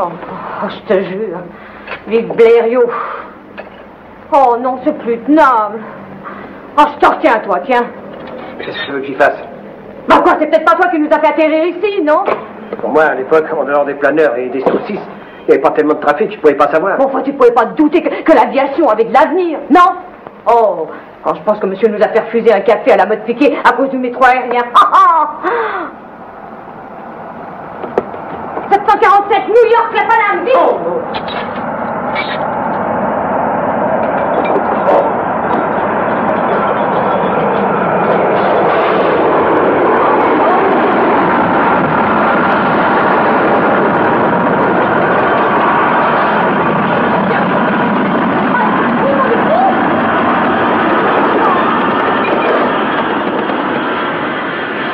Oh, oh, je te jure. Vive Blériot. Oh non, c'est plus tenable. Oh, je t'en retiens, toi, tiens. Qu'est-ce que je veux que j'y fasse? Bah quoi, c'est peut-être pas toi qui nous a fait atterrir ici, non? Pour moi, à l'époque, en dehors des planeurs et des saucisses, il n'y avait pas tellement de trafic, je pouvais pas savoir. Bon, enfin, tu pouvais pas te douter que, que l'aviation avait de l'avenir, non? Oh, oh, je pense que monsieur nous a fait refuser un café à la mode piquée à cause du métro aérien. Ah, ah 747 New York, la Paname, vite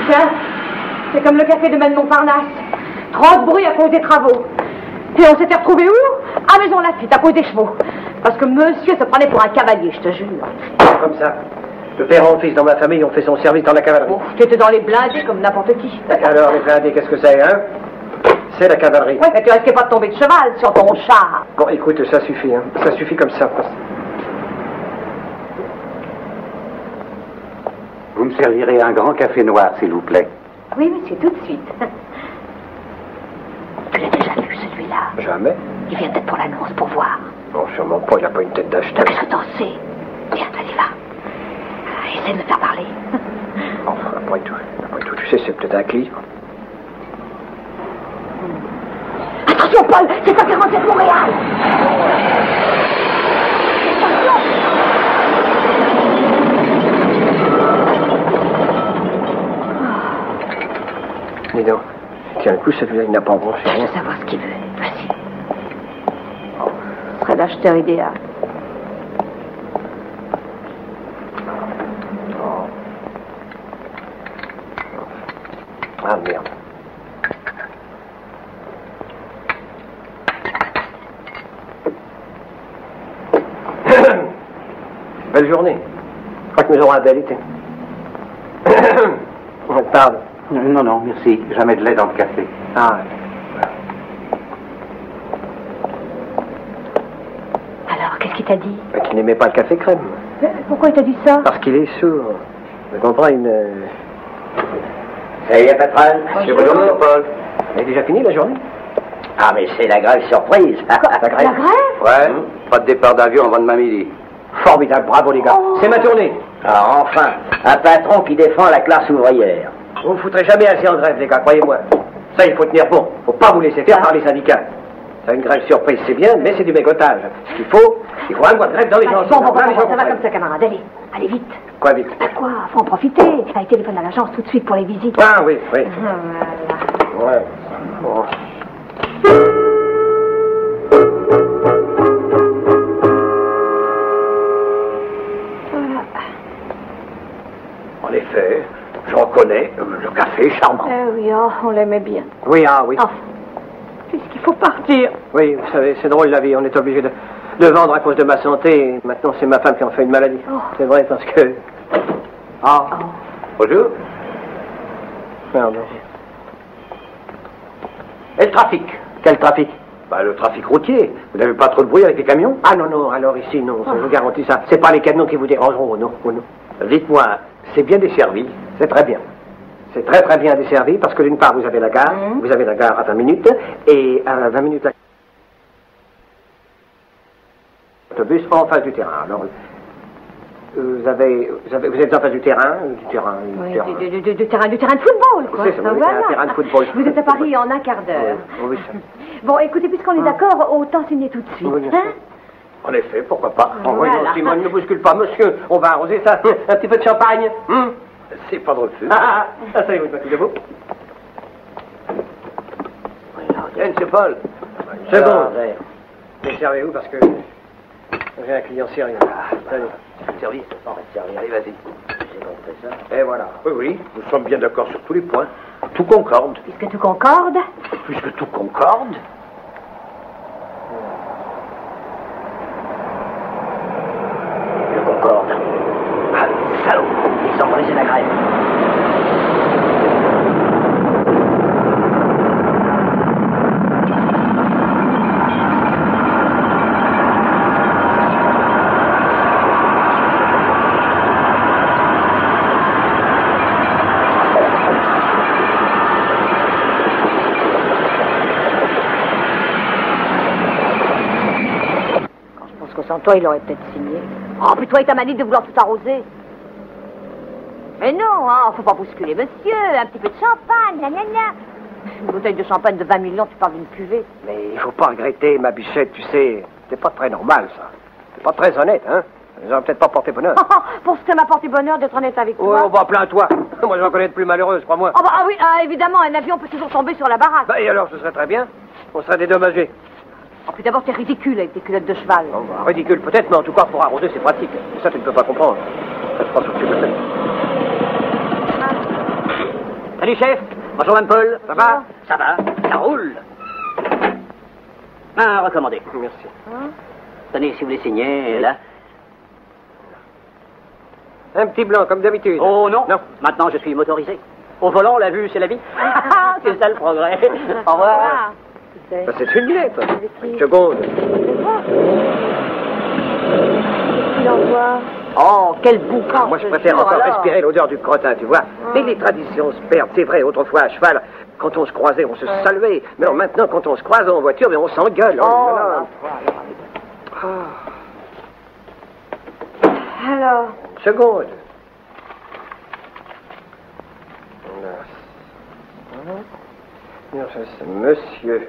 Tiens, c'est comme le café de Maine Montparnasse. De bruit à cause des travaux. Et on s'était retrouvés où? À Maison Lafitte, à cause des chevaux. Parce que monsieur se prenait pour un cavalier, je te jure. Comme ça. Le père et le fils dans ma famille ont fait son service dans la cavalerie. Oh, tu étais dans les blindés comme n'importe qui. Alors, les blindés, qu'est-ce que c'est, hein? C'est la cavalerie. Ouais, mais tu risquais pas de tomber de cheval sur ton char. Bon, écoute, ça suffit, hein. Ça suffit comme ça. Vous me servirez un grand café noir, s'il vous plaît. Oui, monsieur, tout de suite. Tu l'as déjà vu, celui-là Jamais. Il vient peut-être pour l'annonce, pour voir. Non, sûrement pas, il n'a pas une tête d'acheteur. Qu'est-ce que t'en sais Viens, allez, va. Ah, Essaie de me faire parler. Enfin, après tout, après tout, tu sais, c'est peut-être un client. Attention, Paul, c'est 147 Montréal Dis donc, tiens, le coup, celui-là, il n'a pas branché Je veux savoir ce qu'il veut. Vas-y. Ce serait l'acheteur idéal. Ah, merde. Belle journée. Je crois que nous aurons un bel été. Pardon. Non, non, merci. Jamais de lait dans le café. Ah, Alors, qu'est-ce qu'il t'a dit bah, qu'il n'aimait pas le café crème. Euh, Pourquoi il t'a dit ça Parce qu'il est sourd. Tu comprends, une... Ça y est, patronne Monsieur Bonjour, Paul. Elle est déjà fini la journée Ah, mais c'est la grève surprise. La grève La grève Ouais, pas de départ d'avion avant demain midi. Formidable, bravo les gars. C'est ma tournée. Ah, enfin, un patron qui défend la classe ouvrière. Vous ne foutrez jamais assez en grève, les gars, croyez-moi. Ça, il faut tenir bon. faut pas vous laisser faire par les syndicats. Ça, une grève surprise, c'est bien, mais c'est du mégotage. Ce qu'il faut, il faut un mois de grève dans les chansons. bon, bon, bon, ça va comme ça, camarade. Allez, allez vite. Quoi vite À quoi Faut en profiter? Allez, téléphone à l'agence tout de suite pour les visites. Ah oui, oui. Voilà. Ouais. Bon. En effet, je reconnais, est charmant. Eh oui, oh, on l'aimait bien. Oui, ah oui. Enfin, puisqu'il faut partir? Oui, vous savez, c'est drôle la vie, on est obligé de, de vendre à cause de ma santé. Maintenant, c'est ma femme qui en fait une maladie. Oh. C'est vrai parce que. Ah. Bonjour. Pardon. Et le trafic? Quel trafic? Bah, le trafic routier. Vous n'avez pas trop de bruit avec les camions? Ah non, non, alors ici, non, je vous garantis ça. C'est pas les camions qui vous dérangeront, oh non, oh non. Dites-moi, c'est bien desservi? C'est très bien. C'est très très bien desservi parce que d'une part, vous avez la gare, Mhm. vous avez la gare à 20 minutes, et à 20 minutes, la... autobus en face du terrain. Alors, Vous avez, vous avez, vous êtes en face du terrain, du terrain, du Oui, terrain. du, du- du- du terrain, du terrain de football, quoi. C'est ça, oui, Voilà. un terrain de football. Vous êtes à Paris en un quart d'heure. Oui, oui, ça. Bon, écoutez, puisqu'on est d'accord, autant signer tout de suite. Hein En effet, pourquoi pas. Voilà. voyons, Simone, ne bouscule pas, monsieur. On va arroser ça. Un petit peu de champagne. hum C'est pas de refus. Ah, ah, ah, ça y est, vous êtes de vous. Tiens, monsieur Paul. Une seconde. Mais servez-vous parce que j'ai un client sérieux. Allez. Service On va te servir. Allez, vas-y. J'ai montré ça. Et voilà. Oui, oui, nous sommes bien d'accord sur tous les points. Tout concorde. Puisque tout concorde, Puisque tout concorde. Je concorde. Ah, salaud Ils ont brisé la grève. je pense que sans toi, il aurait peut-être signé. Oh, puis toi et ta manie de vouloir tout arroser. Mais non, hein, faut pas bousculer monsieur, un petit peu de champagne, gna gna gna. Une bouteille de champagne de 20 millions, tu parles d'une cuvée. Mais il faut pas regretter, ma bichette, tu sais. C'est pas très normal, ça. C'est pas très honnête, hein. Ils ont peut-être pas porté bonheur. Pour ce que m'a porté bonheur d'être honnête avec Oh, toi. bah, plains-toi. Moi, je vais en connaître plus malheureuse, crois-moi. Oh, bah, ah oui, ah, évidemment, un avion peut toujours tomber sur la baraque. Bah, et alors, ce serait très bien. On serait dédommagés. Oh, puis d'abord, t'es ridicule avec tes culottes de cheval. Bon, bah, ridicule peut-être, mais en tout cas, pour arroser, c'est pratique. Et ça, tu ne peux pas comprendre. Ça, je pense que tu le sais. Salut, chef. Bonjour, Mme Paul. Ça va Ça va, ça roule. Un recommandé. Merci. Tenez, si vous voulez signer, là. Un petit blanc, comme d'habitude. Oh non, Non. Maintenant, je suis motorisé. Au volant, la vue, c'est la vie. c'est ça le progrès. Au revoir. Bah, c'est une lettre. Une seconde. Il envoie. Oh, quel boucan Moi, je préfère encore alors. respirer l'odeur du crottin, tu vois. Mais les traditions se perdent. C'est vrai, autrefois, à cheval, quand on se croisait, on se saluait. Mais alors, maintenant, quand on se croise en voiture, mais on s'engueule. Oh, Oh foi, alors. Alors, Une seconde. Voilà. Monsieur,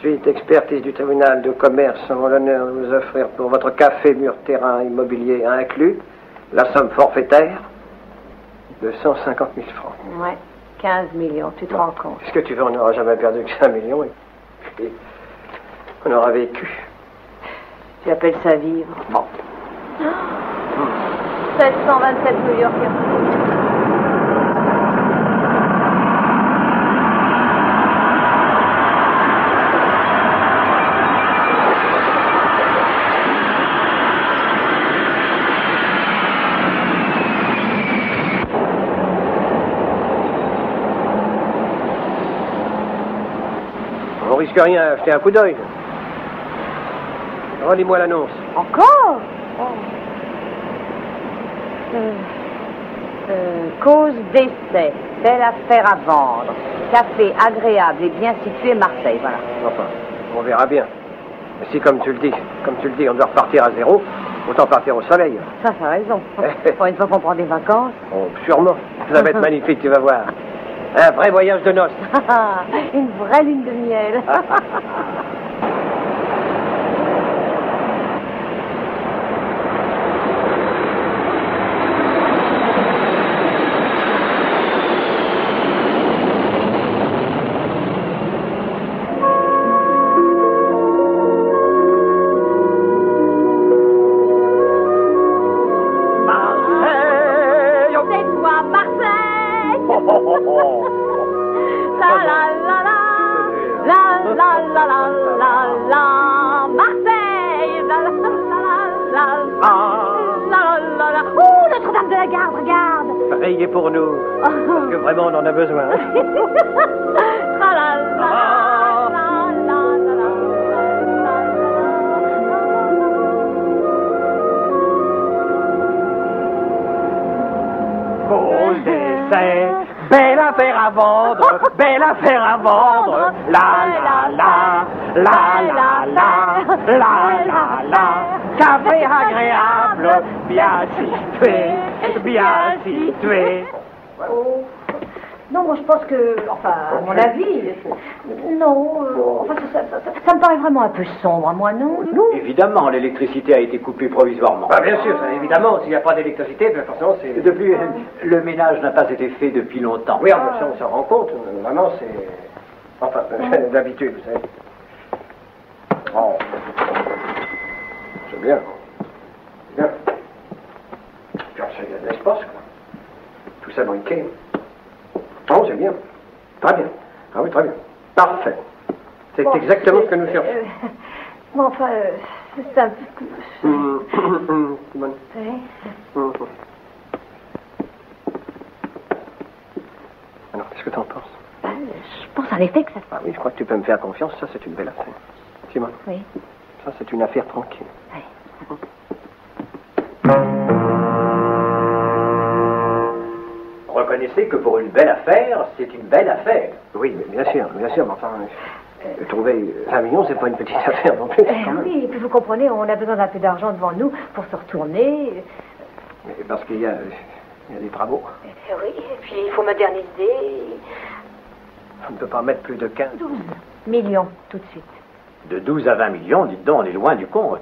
suite expertise du tribunal de commerce, avons l'honneur de vous offrir pour votre café mur terrain immobilier inclus la somme forfaitaire de 150 000 francs. ouais, 15 millions, tu te rends compte. Qu'est-ce que tu veux On n'aura jamais perdu que 5 millions et, et on aura vécu. Tu appelles ça vivre. Bon. 727 millions. On risque rien à jeter un coup d'œil. Relis-moi l'annonce. Encore Oh. Euh, euh, cause d'essai, belle affaire à vendre. Café agréable et bien situé Marseille, voilà. Enfin, on verra bien. Mais si, comme tu le dis, comme tu le dis, on doit repartir à zéro, autant partir au soleil. Ça, ça a raison. Pour une fois qu'on prend des vacances. Oh, sûrement. Ça va être magnifique, tu vas voir. Un vrai voyage de noces. une vraie lune de miel. La la la la La la la la la la Marseille La la la la la La la la Oh, Notre-Dame de la Garde, regarde Priez pour nous, parce que vraiment on en a besoin. La la la la la Belle affaire à vendre, belle affaire à vendre. La la la, la la la, la la la. Café agréable, bien situé, bien situé. Oh. Non, moi je pense que, enfin, à mon avis, non, euh, enfin, ça, ça- ça- ça me paraît vraiment un peu sombre, à moi, non Non Évidemment, l'électricité a été coupée provisoirement. Bah, bien sûr, ça, évidemment, s'il n'y a pas d'électricité, de toute façon, c'est... Depuis, le ménage n'a pas été fait depuis longtemps. Oui, enfin, ça, on s'en rend compte. euh, Vraiment, c'est... Enfin, d'habitude, vous savez. Oh. C'est bien. C'est bien. Puis, ça, il y a de l'espace, quoi. Tout ça briqué. Oh, c'est bien. Très bien. Ah oui, très bien. Parfait. C'est Bon, exactement ce que nous cherchons. euh, Bon, enfin, euh, c'est un peu... Hum, hum, hum. Hum, hum. Alors, qu'est-ce que t'en penses? Euh, Je pense en effet que ça... Ah oui, je crois que tu peux me faire confiance. Ça, c'est une belle affaire. Simone, Oui. ça, c'est une affaire tranquille. Reconnaissez que pour une belle affaire, c'est une belle affaire. Oui, mais bien sûr, bien sûr, mais enfin, euh, trouver 20 millions, c'est pas une petite affaire non plus, Euh, quand même. oui, et puis vous comprenez, on a besoin d'un peu d'argent devant nous pour se retourner. Mais parce qu'il y a, il y a des travaux. Euh, oui, et puis il faut moderniser. On ne peut pas mettre plus de 15. 12 millions, tout de suite. De 12 à 20 millions, dites donc, on est loin du compte.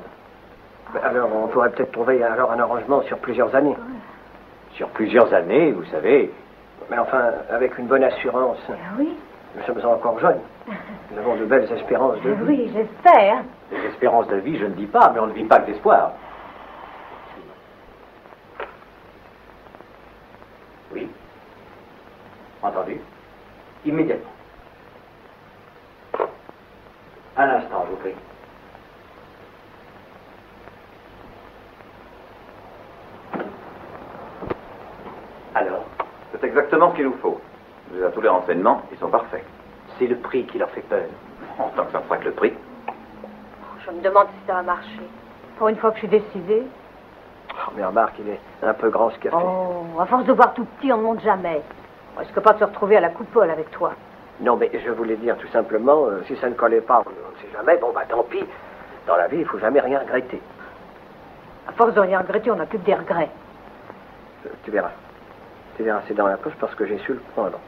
Mais Alors, on pourrait peut-être trouver alors un arrangement sur plusieurs années. Sur plusieurs années, vous savez, Mais enfin, avec une bonne assurance. Euh, oui, Nous sommes encore jeunes. Nous avons de belles espérances de euh, vie. oui, j'espère. les espérances de vie, je ne dis pas, mais on ne vit pas que d'espoir. Oui. Entendu Immédiatement. Un instant, je vous prie. Alors C'est exactement ce qu'il nous faut. Vous avez tous les renseignements, ils sont parfaits. C'est le prix qui leur fait peur. En tant que ça fera que le prix. Je me demande si ça va marcher. Pour une fois que je suis décidée. Oh, mais remarque, il est un peu grand ce café. Oh, à force de voir tout petit, on ne monte jamais. On risque pas de se retrouver à la coupole avec toi. Non, mais je voulais dire tout simplement, euh, si ça ne collait pas, on ne sait jamais, bon, bah tant pis. Dans la vie, il faut jamais rien regretter. À force de rien regretter, on n'a plus que des regrets. Euh, Tu verras. Tu verras, c'est dans la poche parce que j'ai su le prendre.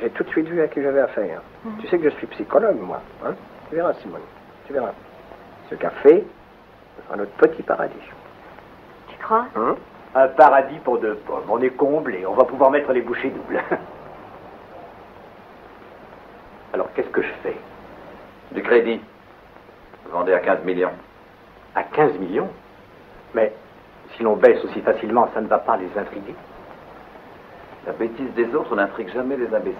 J'ai tout de suite vu à qui j'avais affaire. Tu sais que je suis psychologue, moi. Hein tu verras, Simone. Tu verras. Ce café sera notre petit paradis. Tu crois? Hein? Un paradis pour deux pommes. On est comblé. On va pouvoir mettre les bouchées doubles. Alors, qu'est-ce que je fais? Du crédit. Vendez à 15 millions. À 15 millions? Mais si l'on baisse aussi facilement, ça ne va pas les intriguer. La bêtise des autres n'intrigue jamais les imbéciles.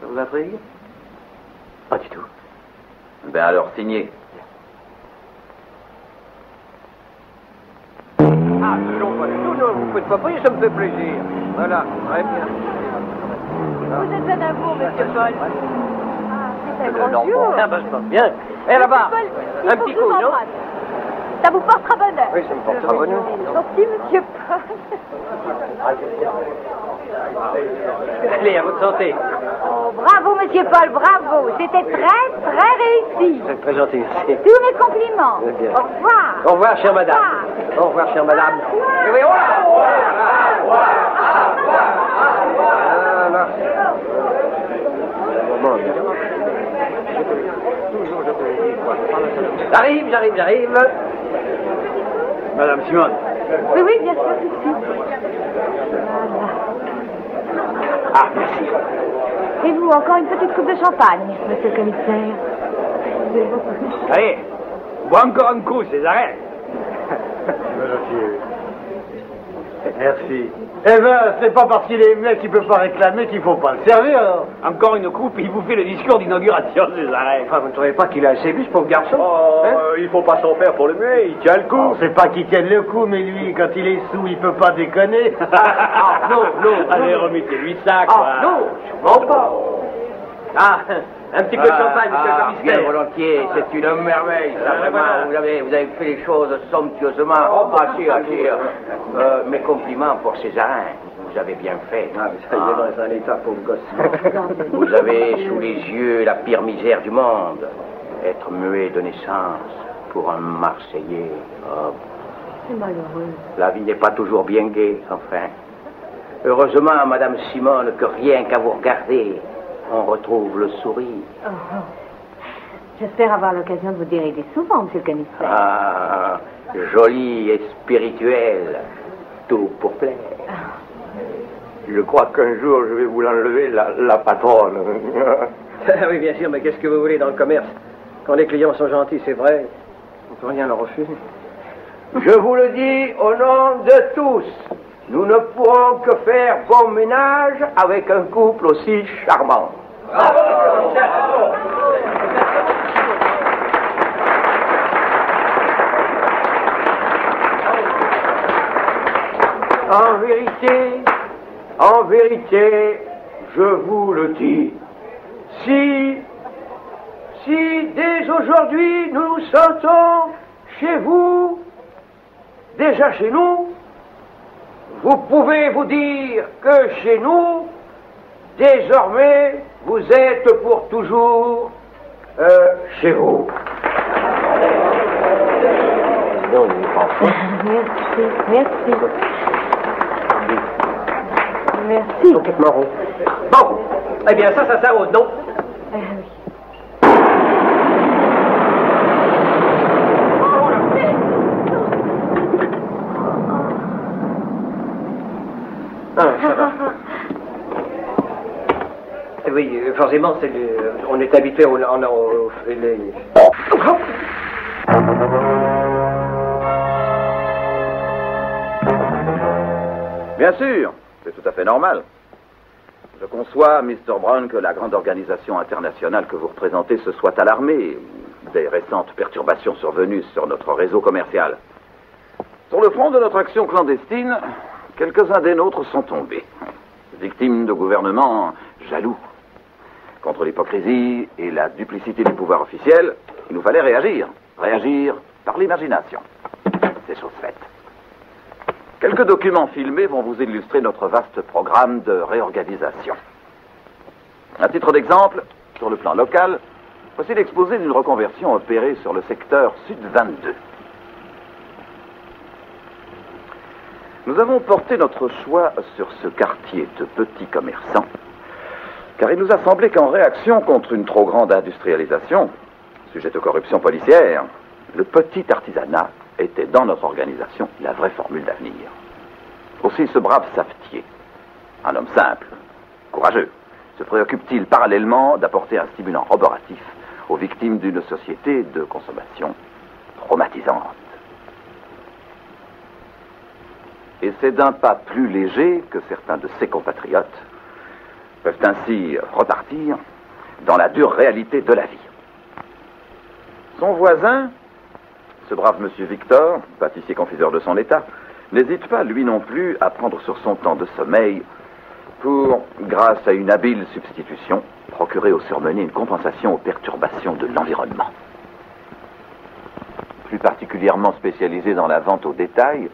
Ça vous intrigue? Pas du tout. Ben alors, signez. Ah, toujours pas. Non, non, vous faites pas prier, ça me fait plaisir. Voilà, très bien. Vous êtes un amour, monsieur Paul. Ah, c'est un grand jour. Ah, c'est pas bien. Eh, là-bas, un petit je coup, non? Ça vous portera bonheur. Oui, ça me portera bonheur. Merci, monsieur Paul. Allez, à votre santé. Oh, bravo, monsieur Paul, bravo. C'était très, très réussi. Vous êtes très gentil, merci. Tous mes compliments. Bien. Au revoir. Au revoir, chère madame. Au revoir, chère madame. Au revoir. J'arrive, j'arrive, j'arrive. Madame Simone. Oui, oui, bien sûr, tout de suite. Ah, merci. Et vous, encore une petite coupe de champagne, monsieur le commissaire. Allez, bois encore un coup, Césarette. Merci. Eh ben, c'est pas parce qu'il est mec qu'il peut pas réclamer qu'il faut pas le servir, alors. Encore une coupe, il vous fait le discours d'inauguration, Césarette. Enfin, vous ne trouvez pas qu'il a assez vu, ce pauvre garçon Oh, Hein il faut pas s'en faire pour le muet, il tient le coup. C'est pas qu'il tienne le coup, mais lui, quand il est sous, il peut pas déconner. Ah, non, non, Allez, remettez-lui ça, Ah, quoi. non, sûrement pas. Ah, un petit peu de champagne, monsieur le bien commissaire. volontiers, c'est une merveille, ça, Ah, vraiment. voilà. Vous avez, vous avez fait les choses somptueusement. Oh, bah, si, ah, si. Euh, mes compliments pour Césarin. vous avez bien fait. Ah, mais ça, il est dans un état, pauvre gosse. Vous avez sous les yeux la pire misère du monde. Être muet de naissance pour un Marseillais. Oh, C'est malheureux. la vie n'est pas toujours bien gaie, enfin. Heureusement, Madame Simone, que rien qu'à vous regarder, on retrouve le sourire. Oh, oh. J'espère avoir l'occasion de vous dérider souvent, monsieur le commissaire. Ah, joli et spirituel. Tout pour plaire. Je crois qu'un jour, je vais vous l'enlever, la, la patronne. Ah oui, bien sûr, mais qu'est-ce que vous voulez dans le commerce? Quand les clients sont gentils, c'est vrai, on peut rien leur refuser. Je vous le dis au nom de tous, nous ne pourrons que faire bon ménage avec un couple aussi charmant. En vérité, en vérité, je vous le dis, si, si dès aujourd'hui nous nous sentons chez vous, déjà chez nous, vous pouvez vous dire que chez nous, désormais, vous êtes pour toujours euh, chez vous. Merci, merci. Merci. Complètement rond. Bon, eh bien ça, ça sert au dos. Ah oui. Ah, ça va. Oui, forcément, on est habitué au- les- Bien sûr, c'est tout à fait normal. Je conçois, Mr. Brown, que la grande organisation internationale que vous représentez se soit alarmée des récentes perturbations survenues sur notre réseau commercial. Sur le front de notre action clandestine, quelques-uns des nôtres sont tombés, victimes de gouvernements jaloux. Contre l'hypocrisie et la duplicité du pouvoir officiel, il nous fallait réagir. Réagir par l'imagination. C'est chose faite. Quelques documents filmés vont vous illustrer notre vaste programme de réorganisation. À titre d'exemple, sur le plan local, voici l'exposé d'une reconversion opérée sur le secteur Sud 22. Nous avons porté notre choix sur ce quartier de petits commerçants, car il nous a semblé qu'en réaction contre une trop grande industrialisation, sujet de corruption policière, le petit artisanat était dans notre organisation la vraie formule d'avenir. Aussi ce brave savetier, un homme simple, courageux, se préoccupe-t-il parallèlement d'apporter un stimulant roboratif aux victimes d'une société de consommation traumatisante? Et c'est d'un pas plus léger que certains de ses compatriotes peuvent ainsi repartir dans la dure réalité de la vie. Son voisin, ce brave monsieur Victor, pâtissier confiseur de son état, n'hésite pas, lui non plus, à prendre sur son temps de sommeil pour, grâce à une habile substitution, procurer au surmené une compensation aux perturbations de l'environnement. Plus particulièrement spécialisé dans la vente au détail,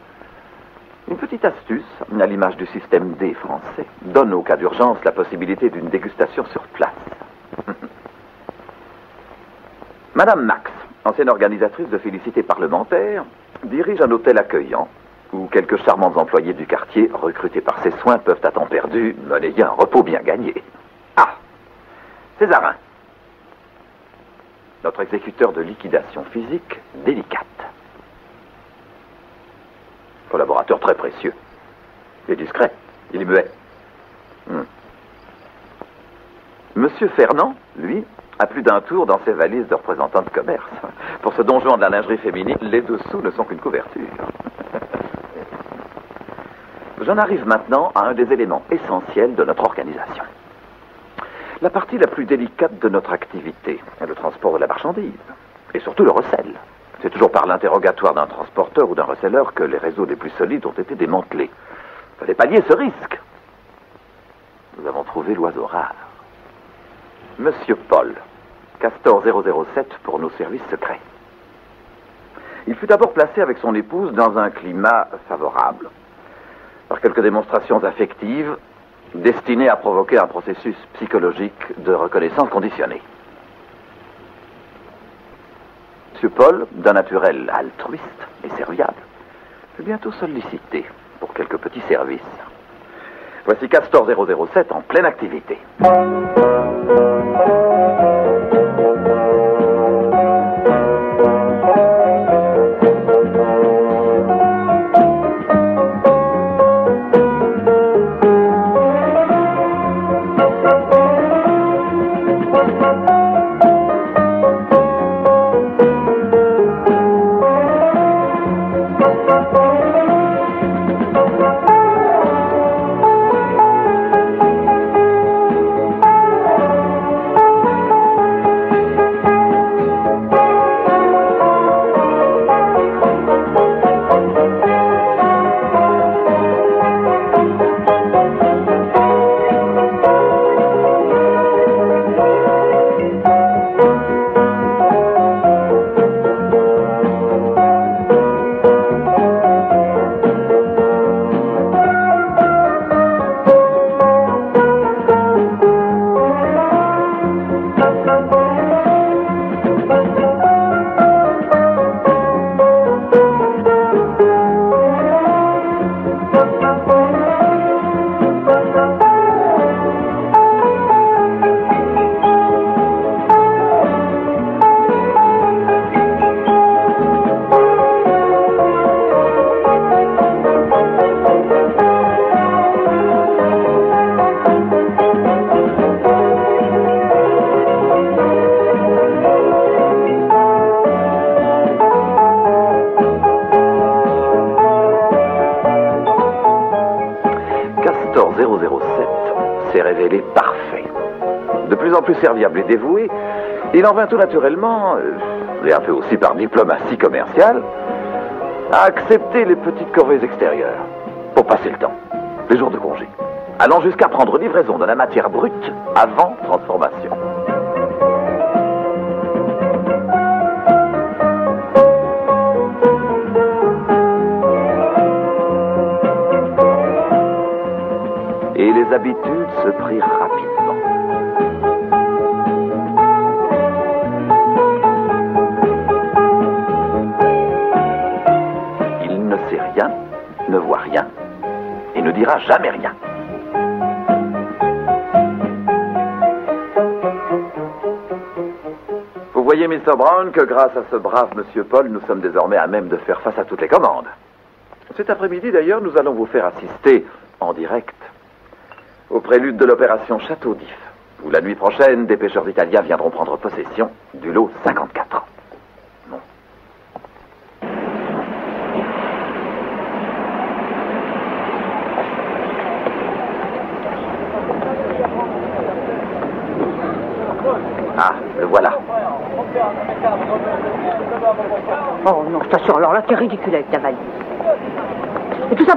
une petite astuce, à l'image du système D français, donne au cas d'urgence la possibilité d'une dégustation sur place. Madame Max, ancienne organisatrice de félicité parlementaire, dirige un hôtel accueillant où quelques charmants employés du quartier, recrutés par ses soins, peuvent à temps perdu monnayer un repos bien gagné. Ah Césarin, notre exécuteur de liquidation physique délicate. Collaborateur très précieux. Et discret. Il est muet. Hmm. Monsieur Fernand, lui, a plus d'un tour dans ses valises de représentants de commerce. Pour ce donjon de la lingerie féminine, les dessous ne sont qu'une couverture. J'en arrive maintenant à un des éléments essentiels de notre organisation. La partie la plus délicate de notre activité est le transport de la marchandise. Et surtout le recel. C'est toujours par l'interrogatoire d'un transporteur ou d'un receleur que les réseaux les plus solides ont été démantelés. Il fallait pallier ce risque. Nous avons trouvé l'oiseau rare. Monsieur Paul, Castor 007 pour nos services secrets. Il fut d'abord placé avec son épouse dans un climat favorable. par quelques démonstrations affectives destinées à provoquer un processus psychologique de reconnaissance conditionnée. M. Paul, d'un naturel altruiste et serviable, fut bientôt sollicité pour quelques petits services. Voici Castor 007 en pleine activité. Il en vint tout naturellement, euh, et un peu aussi par diplomatie commerciale, à accepter les petites corvées extérieures pour passer le temps, les jours de congé, allant jusqu'à prendre livraison de la matière brute avant Mr. Brown, que grâce à ce brave Monsieur Paul, nous sommes désormais à même de faire face à toutes les commandes. Cet après-midi, d'ailleurs, nous allons vous faire assister en direct au prélude de l'opération Château d'If, où la nuit prochaine, des pêcheurs italiens viendront prendre possession du lot 54 ans. Non. Ah, le voilà. Oh non, je t'assure, alors là, t'es ridicule avec ta valise. Et tout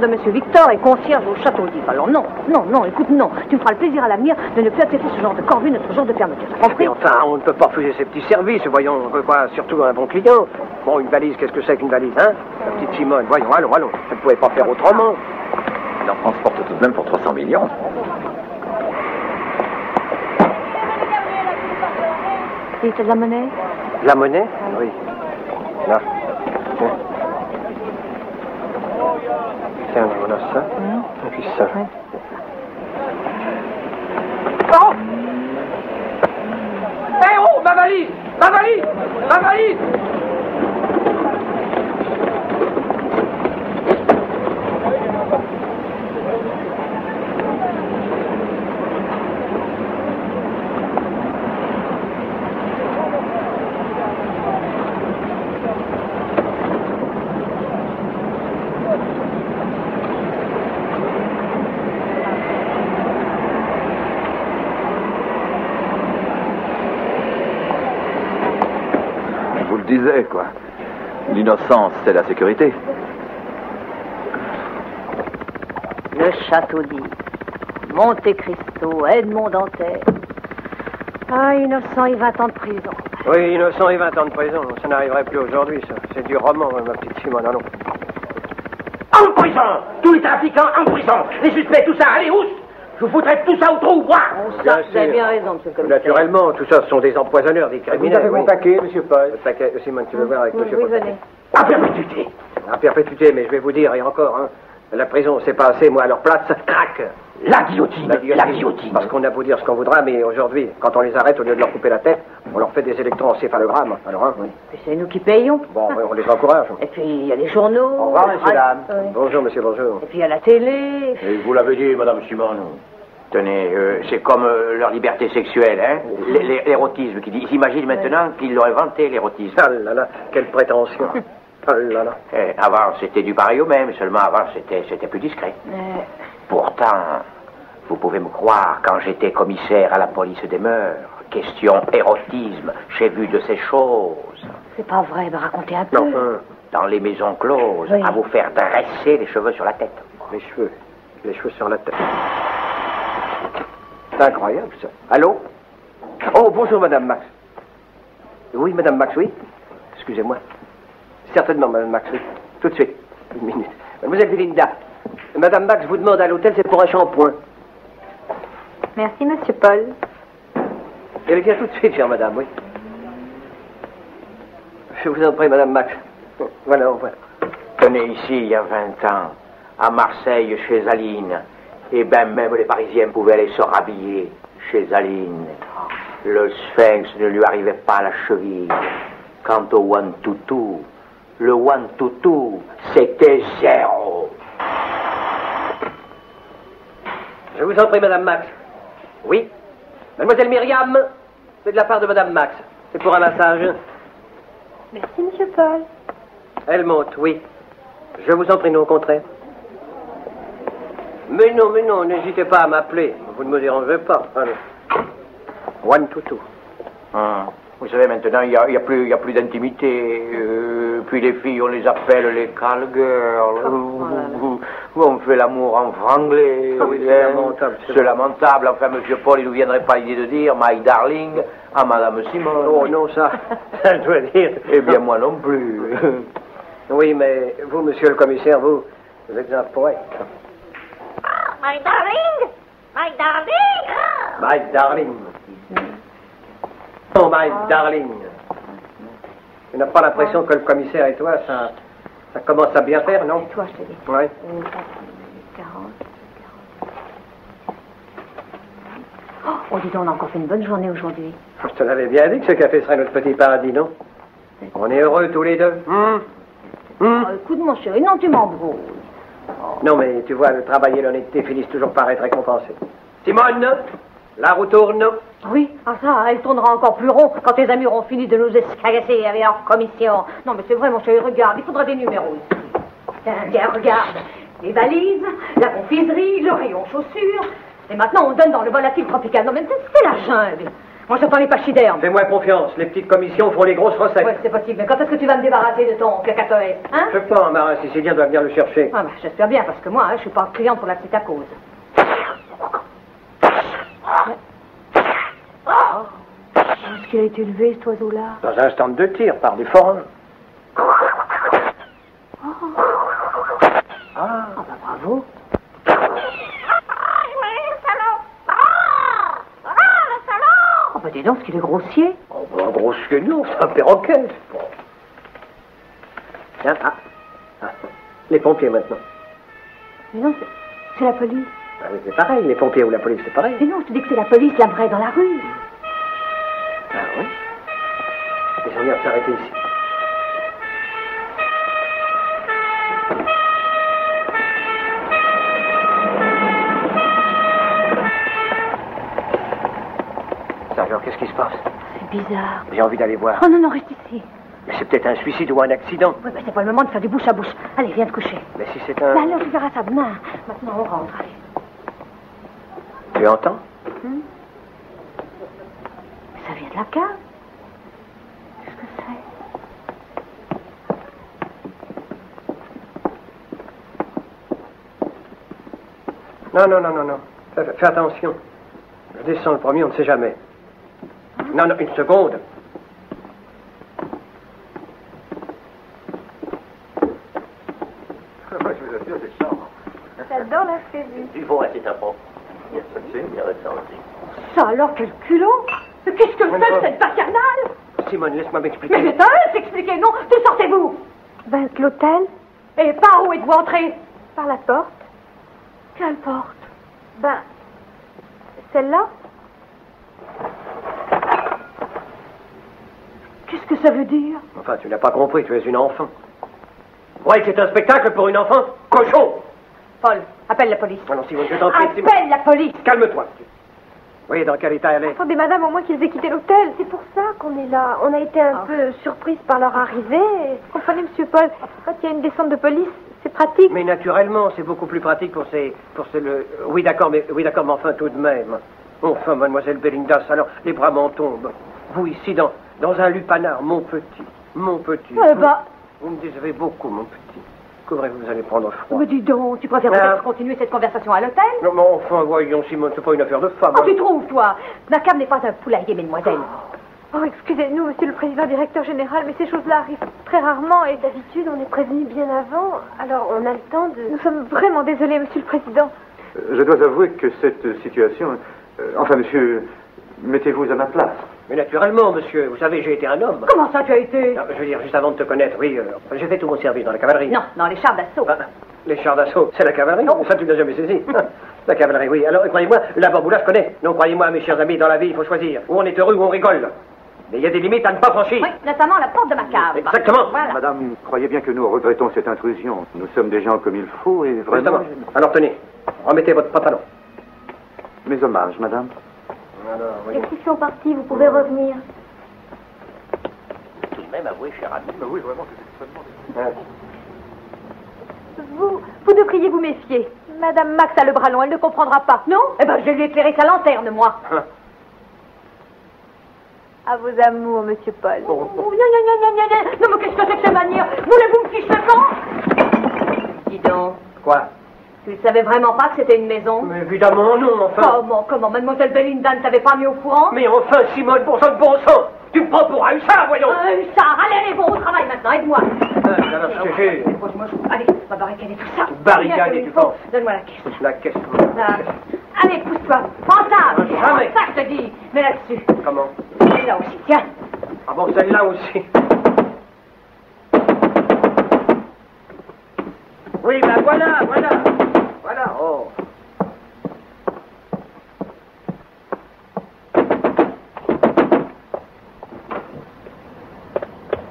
ça de Monsieur Victor est concierge au château d'If. Alors non, non, non, écoute, non. Tu me feras le plaisir à l'avenir de ne plus accepter ce genre de corvée notre jour de fermeture. T'as compris Mais enfin, on ne peut pas refuser ces petits services, voyons, on veut quoi, surtout un bon client. Bon, une valise, qu'est-ce que c'est qu'une valise, hein? La petite Simone, voyons, allons, allons. Elle ne pouvait pas faire autrement. Il en transporte tout de même pour 300 millions. Et t'as de la monnaie? La monnaie? Oui. Là. Tiens. Tiens, voilà ça. Et puis ça. Oh Eh oh, ma valise Ma valise Ma valise Je quoi. L'innocence, c'est la sécurité. Le château d'If. Monte Cristo, Edmond Dantès. Ah, innocent et 20 ans de prison. Oui, innocent et 20 ans de prison. Ça n'arriverait plus aujourd'hui, ça. C'est du roman, ma petite Simone, allons. en prison Tous les trafiquants en prison Les suspects, tout ça, allez, oust Je vous tout ça au trou, moi Ça, vous avez bien raison, monsieur le commissaire. Naturellement, tout ça, ce sont des empoisonneurs, des Vous criminels. avez mon oui. paquet, monsieur Paul. Le paquet, Simone, tu veux voir avec Oui, monsieur oui, Potter venez. À perpétuité À perpétuité, mais je vais vous dire, et encore, hein, la prison, c'est pas assez, moi, à leur place, ça craque. La guillotine La guillotine Parce qu'on a beau dire ce qu'on voudra, mais aujourd'hui, quand on les arrête, au lieu de leur couper la tête, on leur fait des électroencéphalogrammes. Alors, hein, oui. C'est nous qui payons. Bon, on les encourage. Et puis il y a les journaux. Au revoir, oui. Bonjour, monsieur, bonjour. Et puis il y a la télé. Et vous l'avez dit, Madame Simon. Tenez, euh, c'est comme euh, leur liberté sexuelle, hein L'érotisme, qui dit. Ils imaginent maintenant qu'ils l'ont inventé, l'érotisme. Ah là là, quelle prétention. Ah là là. Eh, avant, c'était du pareil au même, seulement avant, c'était c'était plus discret. Euh, Pourtant, vous pouvez me croire, quand j'étais commissaire à la police des mœurs, question érotisme, j'ai vu de ces choses. c'est pas vrai, bah racontez un peu. Mais enfin, Dans les maisons closes, Oui. à vous faire dresser les cheveux sur la tête. les cheveux, les cheveux sur la tête. C'est incroyable, ça. Allô? Oh, bonjour, madame Max. Oui, madame Max, oui Excusez-moi. Certainement, madame Max, oui. Tout de suite. Une minute. Mademoiselle Belinda, madame Max vous demande à l'hôtel, c'est pour un shampoing. Merci, monsieur Paul. Elle vient tout de suite, chère madame, oui. Je vous en prie, madame Max. Voilà, voilà. Tenez, ici, il y a 20 ans, à Marseille, chez Aline, et ben même les Parisiens pouvaient aller se rhabiller chez Aline. Le sphinx ne lui arrivait pas à la cheville. Quant au one tutu, le one tutu, c'était zéro. Je vous en prie, madame Max. Oui Mademoiselle Myriam, c'est de la part de madame Max. C'est pour un massage. Merci, monsieur Paul. Elle monte, oui. Je vous en prie, non, au contraire. Mais non, mais non, n'hésitez pas à m'appeler. Vous ne me dérangez pas. Allez. One to two. Hein. Vous savez, maintenant, il n'y a, y a plus, il y a plus d'intimité. Euh, puis les filles, on les appelle les call girls. Oh. Où on fait l'amour en franglais. Ah oui, c'est lamentable, c'est lamentable. Enfin, monsieur Paul, il ne nous viendrait pas l'idée de dire My darling à madame Simon. Oh non, ça, ça je dois dire. Eh bien, moi non plus. Oui, mais vous, monsieur le commissaire, vous, vous êtes un poète. My darling! My darling! My darling. Oh, my darling. Tu n'as pas l'impression que le commissaire et toi, ça, ça commence à bien faire, non Toi, je te dis. Ouais. Euh, 40, 40. Oh, oh, dis donc, on a encore fait une bonne journée aujourd'hui. Je te l'avais bien dit que ce café serait notre petit paradis, non On est heureux tous les deux. Hum Hum Oh, écoute, mon chéri, non, tu m'embrouilles. Non, mais tu vois, le travail et l'honnêteté finissent toujours par être récompensés. Simone, la roue tourne. Oui, ah ça, elle tournera encore plus rond quand tes amis auront fini de nous escagasser avec leur commission. Non, mais c'est vrai, mon chéri, regarde, il faudra des numéros ici. Tiens, regarde. Les valises, la confiserie, le rayon chaussures. Et maintenant, on donne dans le volatile tropical. Non, mais c'est- la jungle. Moi, j'entends les pachydermes. Fais-moi confiance, les petites commissions font les grosses recettes. Ouais, c'est possible. Mais quand est-ce que tu vas me débarrasser de ton cacatoès Hein? Je un marin sicilien doit venir le chercher. Ah, bah, j'espère bien, parce que moi, hein, je suis pas cliente pour la petite à cause. Est-ce qu'il a été élevé, cet oiseau-là Dans un stand de tir, par des forains. Ah, bah bravo. Ah! Ah! Ah! Oh, bah dis donc, ce qu'il est grossier. Oh, bah, grosse que nous, c'est un perroquet. Bon. Tiens, ah. ah. Les pompiers maintenant. Mais non, c'est- c'est la police. Ah oui, c'est pareil, les pompiers ou la police, c'est pareil. Mais non, je te dis que c'est la police, la vraie, dans la rue. Ah oui ont l'air de s'arrêter ici. Sergent, qu'est-ce qui se passe C'est bizarre. J'ai envie d'aller voir. Oh non, non, reste ici. Mais c'est peut-être un suicide ou un accident. Oui, bah, c'est pas le moment de faire du bouche à bouche. Allez, viens te coucher. Mais si c'est Là, un... alors, tu verras ça demain. Maintenant, on rentre. Tu entends Ça vient de la cave. Qu'est-ce que c'est? Non, non, non, non, non. Fais, fais attention. Je descends le premier, on ne sait jamais. Non, non, une seconde. Moi, je vous assure prévu. Il faut rester un peu. C'est bien ressenti. Ça alors, quel culot! Mais qu'est-ce que c'est que cette bacchanale! Simone, laisse-moi Mais m'expliquer. eux de s'expliquer, non D'où sortez-vous! Ben, de l'hôtel, Et par où êtes-vous entré? Par la porte. Quelle porte? Ben, celle-là. Qu'est-ce que ça veut dire? Enfin, tu n'as pas compris, tu es une enfant. Ouais, c'est un spectacle pour une enfant. Cochon! Paul, appelle la police. Oh non, Simone, je t'en prie, Simone. Appelle la police Calme-toi. Oui, dans quel état elle est Attendez, madame, au moins qu'ils aient quitté l'hôtel. C'est pour ça qu'on est là. On a été un Ah. peu surprise par leur arrivée. Comprenez, monsieur Paul, quand il y a une descente de police, c'est pratique. Mais naturellement, c'est beaucoup plus pratique pour ces... Pour ces le... Oui, d'accord, mais, oui, d'accord, mais enfin, tout de même. Enfin, mademoiselle Belinda, alors, les bras m'en tombent. Vous, ici, dans, dans un lupanar, mon petit, mon petit. Eh ben, Vous me décevez beaucoup, mon petit. Couvrez-vous, vous allez prendre froid. mais dis donc, tu préfères Ah. peut-être continuer cette conversation à l'hôtel Non, mais enfin, voyons, Simone, c'est pas une affaire de femme. Oh, hein. tu trouves, toi Ma cave n'est pas un poulailler, mesdemoiselles. Oh, excusez-nous, monsieur le président directeur général, mais ces choses-là arrivent très rarement et d'habitude, on est prévenu bien avant. Alors, on a le temps de. Nous sommes vraiment désolés, monsieur le président. Je dois avouer que cette situation... euh, enfin, monsieur, mettez-vous à ma place. Mais naturellement, monsieur, vous savez, j'ai été un homme. Comment ça, tu as été Non, je veux dire, juste avant de te connaître, oui, euh, j'ai fait tout mon service dans la cavalerie. Non, dans les chars d'assaut. Ah, les chars d'assaut, c'est la cavalerie Non. Ça, tu n'as jamais saisi. la cavalerie, oui. Alors, croyez-moi, la bamboula, je connais. Non, croyez-moi, mes chers amis, dans la vie, il faut choisir. Ou on est heureux ou on rigole. Mais il y a des limites à ne pas franchir. Oui, notamment la porte de ma cave. Exactement. Voilà. Madame, croyez bien que nous regrettons cette intrusion. Nous sommes des gens comme il faut et vraiment... Justement. Alors, tenez, remettez votre pantalon. Mes hommages, madame. Alors, Les filles sont parties, vous pouvez revenir. Tout de même, avouez, cher ami. oui, vraiment, Hein. Vous, vous devriez vous méfier. Madame Max a le bras long, elle ne comprendra pas. Non Eh ben, je vais lui éclairer sa lanterne, moi. Hein. À vos amours, monsieur Paul. Oh, gna, gna, gna, gna. Non, mais qu'est-ce que c'est que ces manières Voulez-vous me ficher le camp? Dis donc, Quoi? Tu ne savais vraiment pas que c'était une maison Mais évidemment, non, enfin. Comment, comment Mademoiselle Belinda ne t'avait pas mis au courant Mais enfin, Simone, pour ça de bon sang, tu me prends pour un chat, voyons. Euh, ça, allez, allez, bon, au travail maintenant, aide-moi. Ah, alors, je te jure. Dépose-moi, Allez, on va barricader tout ça. Barricader, tu penses Donne-moi la caisse. La caisse. Là. Allez, pousse-toi. Prends ça. Jamais. Ça, je te dis. Mets là-dessus. Comment Et là aussi, tiens. Ah bon, celle-là aussi. Oui, ben voilà, voilà. Oh.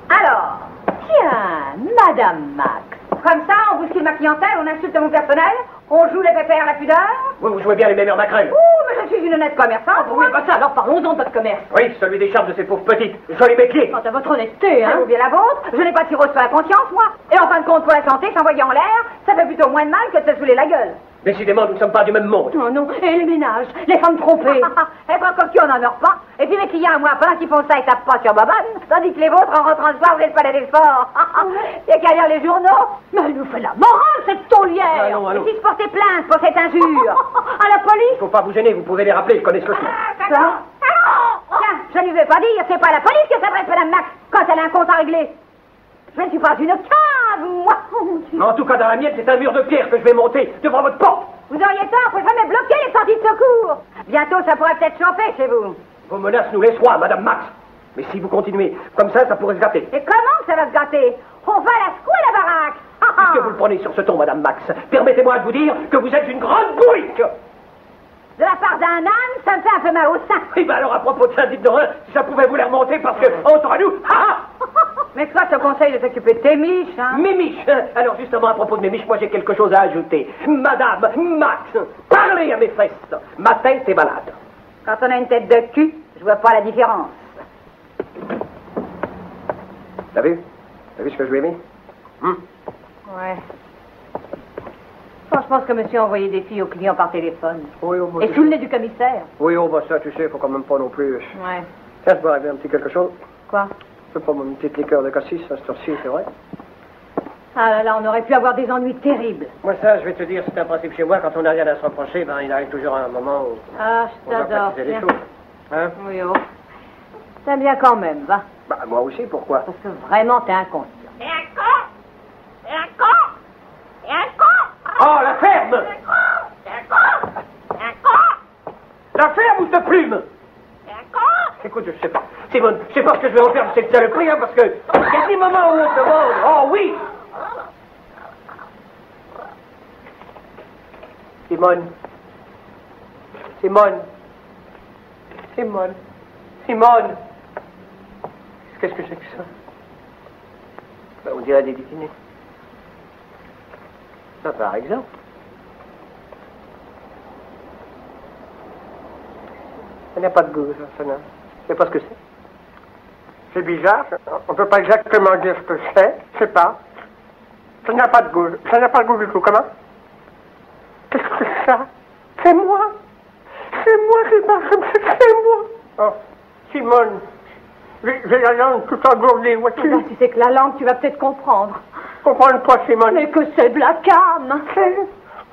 Alors, tiens, Madame Max? Comme ça, on bouscule ma clientèle, on insulte mon personnel, on joue les pépères à la pudeur? Vous, vous jouez bien les meilleurs maquerelles. Ouh, je suis une honnête commerçante. Oui, pas ça, alors parlons-en de votre commerce. Oui, celui des charmes de ces pauvres petites. Joli métier. Quant à votre honnêteté, hein. bien la vôtre, je n'ai pas de cirrhose sur la conscience, moi. Et en fin de compte, pour la santé, s'envoyer en l'air, ça fait plutôt moins de mal que de se saouler la gueule. Décidément, nous ne sommes pas du même monde. Oh non, et les ménages, les femmes trompées. et pas comme qui on n'en meurt pas. Et puis mes clients à moi plein qui font ça et tapent pas sur Bobane, tandis que les vôtres en rentrant le soir, vous êtes pas des sports. Il y a qu'à lire les journaux. Mais elle nous fait la morale, cette taulière. Allons, allons. Et si je portais plainte pour cette injure À la police Il faut pas vous gêner, vous pouvez les rappeler, ils connaissent le chemin. Ça Tiens, je ne lui vais pas dire, c'est pas à la police que s'adresse Madame Max quand elle a un compte à régler. Je ne suis pas une cave, moi. Mais en tout cas, dans la mienne, c'est un mur de pierre que je vais monter devant votre porte. Vous auriez tort, faut jamais bloquer les sorties de secours. Bientôt, ça pourrait peut-être chauffer chez vous. Vos menaces nous les soient, Madame Max. Mais si vous continuez comme ça, ça pourrait se gâter. Et comment ça va se gâter On va la secouer, la baraque. Puisque vous le prenez sur ce ton, Madame Max, permettez-moi de vous dire que vous êtes une grande bourrique. De la part d'un âne, ça me fait un peu mal au sein. Eh ben alors, à propos de ça, dites donc, hein, si ça pouvait vous les remonter, parce que, entre nous, ah, Mais toi, je te conseille de t'occuper de tes miches, hein Mémiche hein. Alors, justement, à propos de Mémiche, moi j'ai quelque chose à ajouter. Madame Max, parlez à mes fesses. Ma tête est malade. Quand on a une tête de cul, je vois pas la différence. T'as vu? T'as vu ce que je lui ai mis? Hum Ouais. Bon, je pense que monsieur a envoyé des filles aux clients par téléphone. Oui, oh, bah, Et sous le nez du commissaire. Oui, oh, bah ça, tu sais, faut quand même pas non plus. Ouais. Tiens, je peux arriver un petit quelque chose. Quoi? Je peux pas une petite liqueur de cassis, à cette heure-ci, c'est vrai. Ah là là, on aurait pu avoir des ennuis terribles. Moi, ça, je vais te dire, c'est un principe chez moi, quand on n'a rien à se reprocher, ben, il arrive toujours un moment où Ah, je t'adore. Hein? Oui, oh. T'aimes bien quand même, va. Bah, moi aussi, pourquoi? Parce que vraiment, t'es inconscient. Oh, la ferme La ferme ou de plume? Écoute, je sais pas. Simone, je sais pas ce que je vais en faire de cette saloperie, hein, parce que il y a des moments où on se demande. Oh oui Simone. Simone. Simone. Simone. Qu'est-ce que c'est que ça? Ben, On dirait des dîners. Ça, par exemple. Ça n'a pas de goût, ça. ça Je sais pas ce que c'est. C'est bizarre. On peut pas exactement dire ce que c'est. Je sais pas. Ça n'a pas de goût. Ça n'a pas de goût du tout. Comment? Qu'est-ce que c'est ça? C'est moi. C'est moi comme ça. C'est moi. Oh, Simone. J'ai la langue tout engourdie, vois-tu tu sais que la langue, tu vas peut-être comprendre. Comprendre quoi, Simone Mais que c'est de la cam. C'est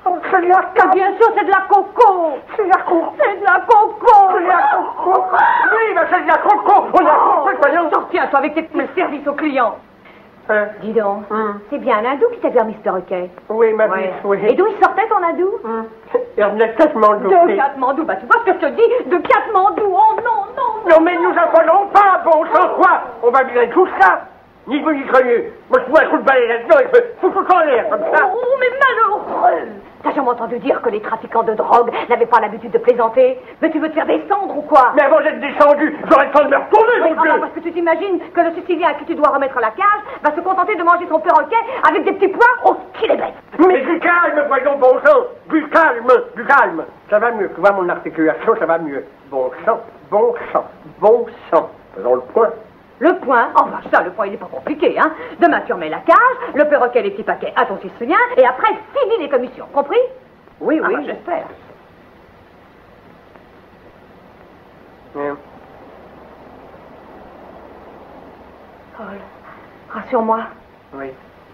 oh, de la carte. bien sûr, c'est de la coco. C'est de la cour. C'est de la coco. C'est de la coco. Oui, mais c'est de la coco. On a compris, voyons. Sortiens-toi avec tes services aux clients. Hein, Dis donc, hum. c'est bien un hindou qui t'a permis ce perroquet. Oui, ma Ouais. vie, oui. Et d'où il sortait ton hindou Hum. Ernest Katmandou. De Katmandou. Bah, tu vois ce que je te dis? De Katmandou. Oh non, non, Non, mais nous apprenons pas, bon sang, quoi On va virer tout ça Ni vous ni craignez. Moi, je pourrais un coup de balai là-dedans et je fous tout en l'air, comme ça. Oh, mais malheureux T'as jamais entendu dire que les trafiquants de drogue n'avaient pas l'habitude de plaisanter Mais tu veux te faire descendre ou quoi Mais avant d'être descendu, j'aurais le temps de me retourner, mon Dieu parce que tu t'imagines que le Sicilien à qui tu dois remettre la cage va se contenter de manger son perroquet avec des petits pois au qu'il est bête. Mais du calme, voyons, bon sang Du calme, du calme Ça va mieux, tu vois, mon articulation, ça va mieux. Bon sang, bon sang, bon sang. Faisons le point. Le point, enfin ça, le point il n'est pas compliqué, hein. Demain tu remets la cage, le perroquet les petits paquets à ton Sicilien, et après fini les commissions, compris? Oui, Ah, oui, bah, j'espère. Bien. Paul, rassure-moi. Oui.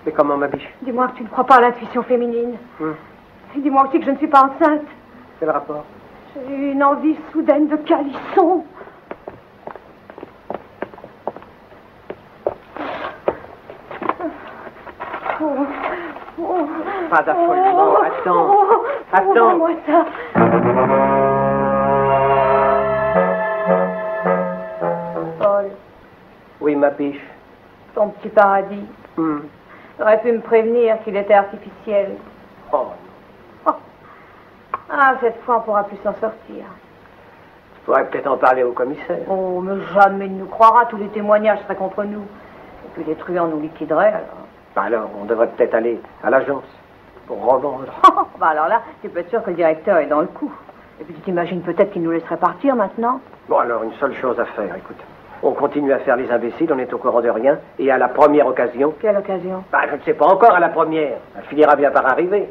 Mais comment, ma biche? Dis-moi que tu ne crois pas à l'intuition féminine. Hum. Et dis-moi aussi que je ne suis pas enceinte. Quel rapport? J'ai eu une envie soudaine de calisson. Oh, oh, Pas d'affolement, oh, attends. oh, Attends. Ouvre-moi ça. Paul, Oui, ma biche. ton petit paradis. Hum. Aurais pu me prévenir qu'il était artificiel. Oh, Ah, cette fois, on pourra plus s'en sortir. tu pourrais peut-être en parler au commissaire. Oh, mais jamais il ne nous croira. Tous les témoignages seraient contre nous. Et puis les truands nous liquideraient, alors. Bah alors, on devrait peut-être aller à l'agence pour revendre. bah alors là, tu peux être sûr que le directeur est dans le coup. Et puis tu t'imagines peut-être qu'il nous laisserait partir maintenant? Bon, alors, une seule chose à faire, écoute. On continue à faire les imbéciles, on est au courant de rien, et à la première occasion, Quelle occasion? Bah, je ne sais pas encore à la première, elle finira bien par arriver.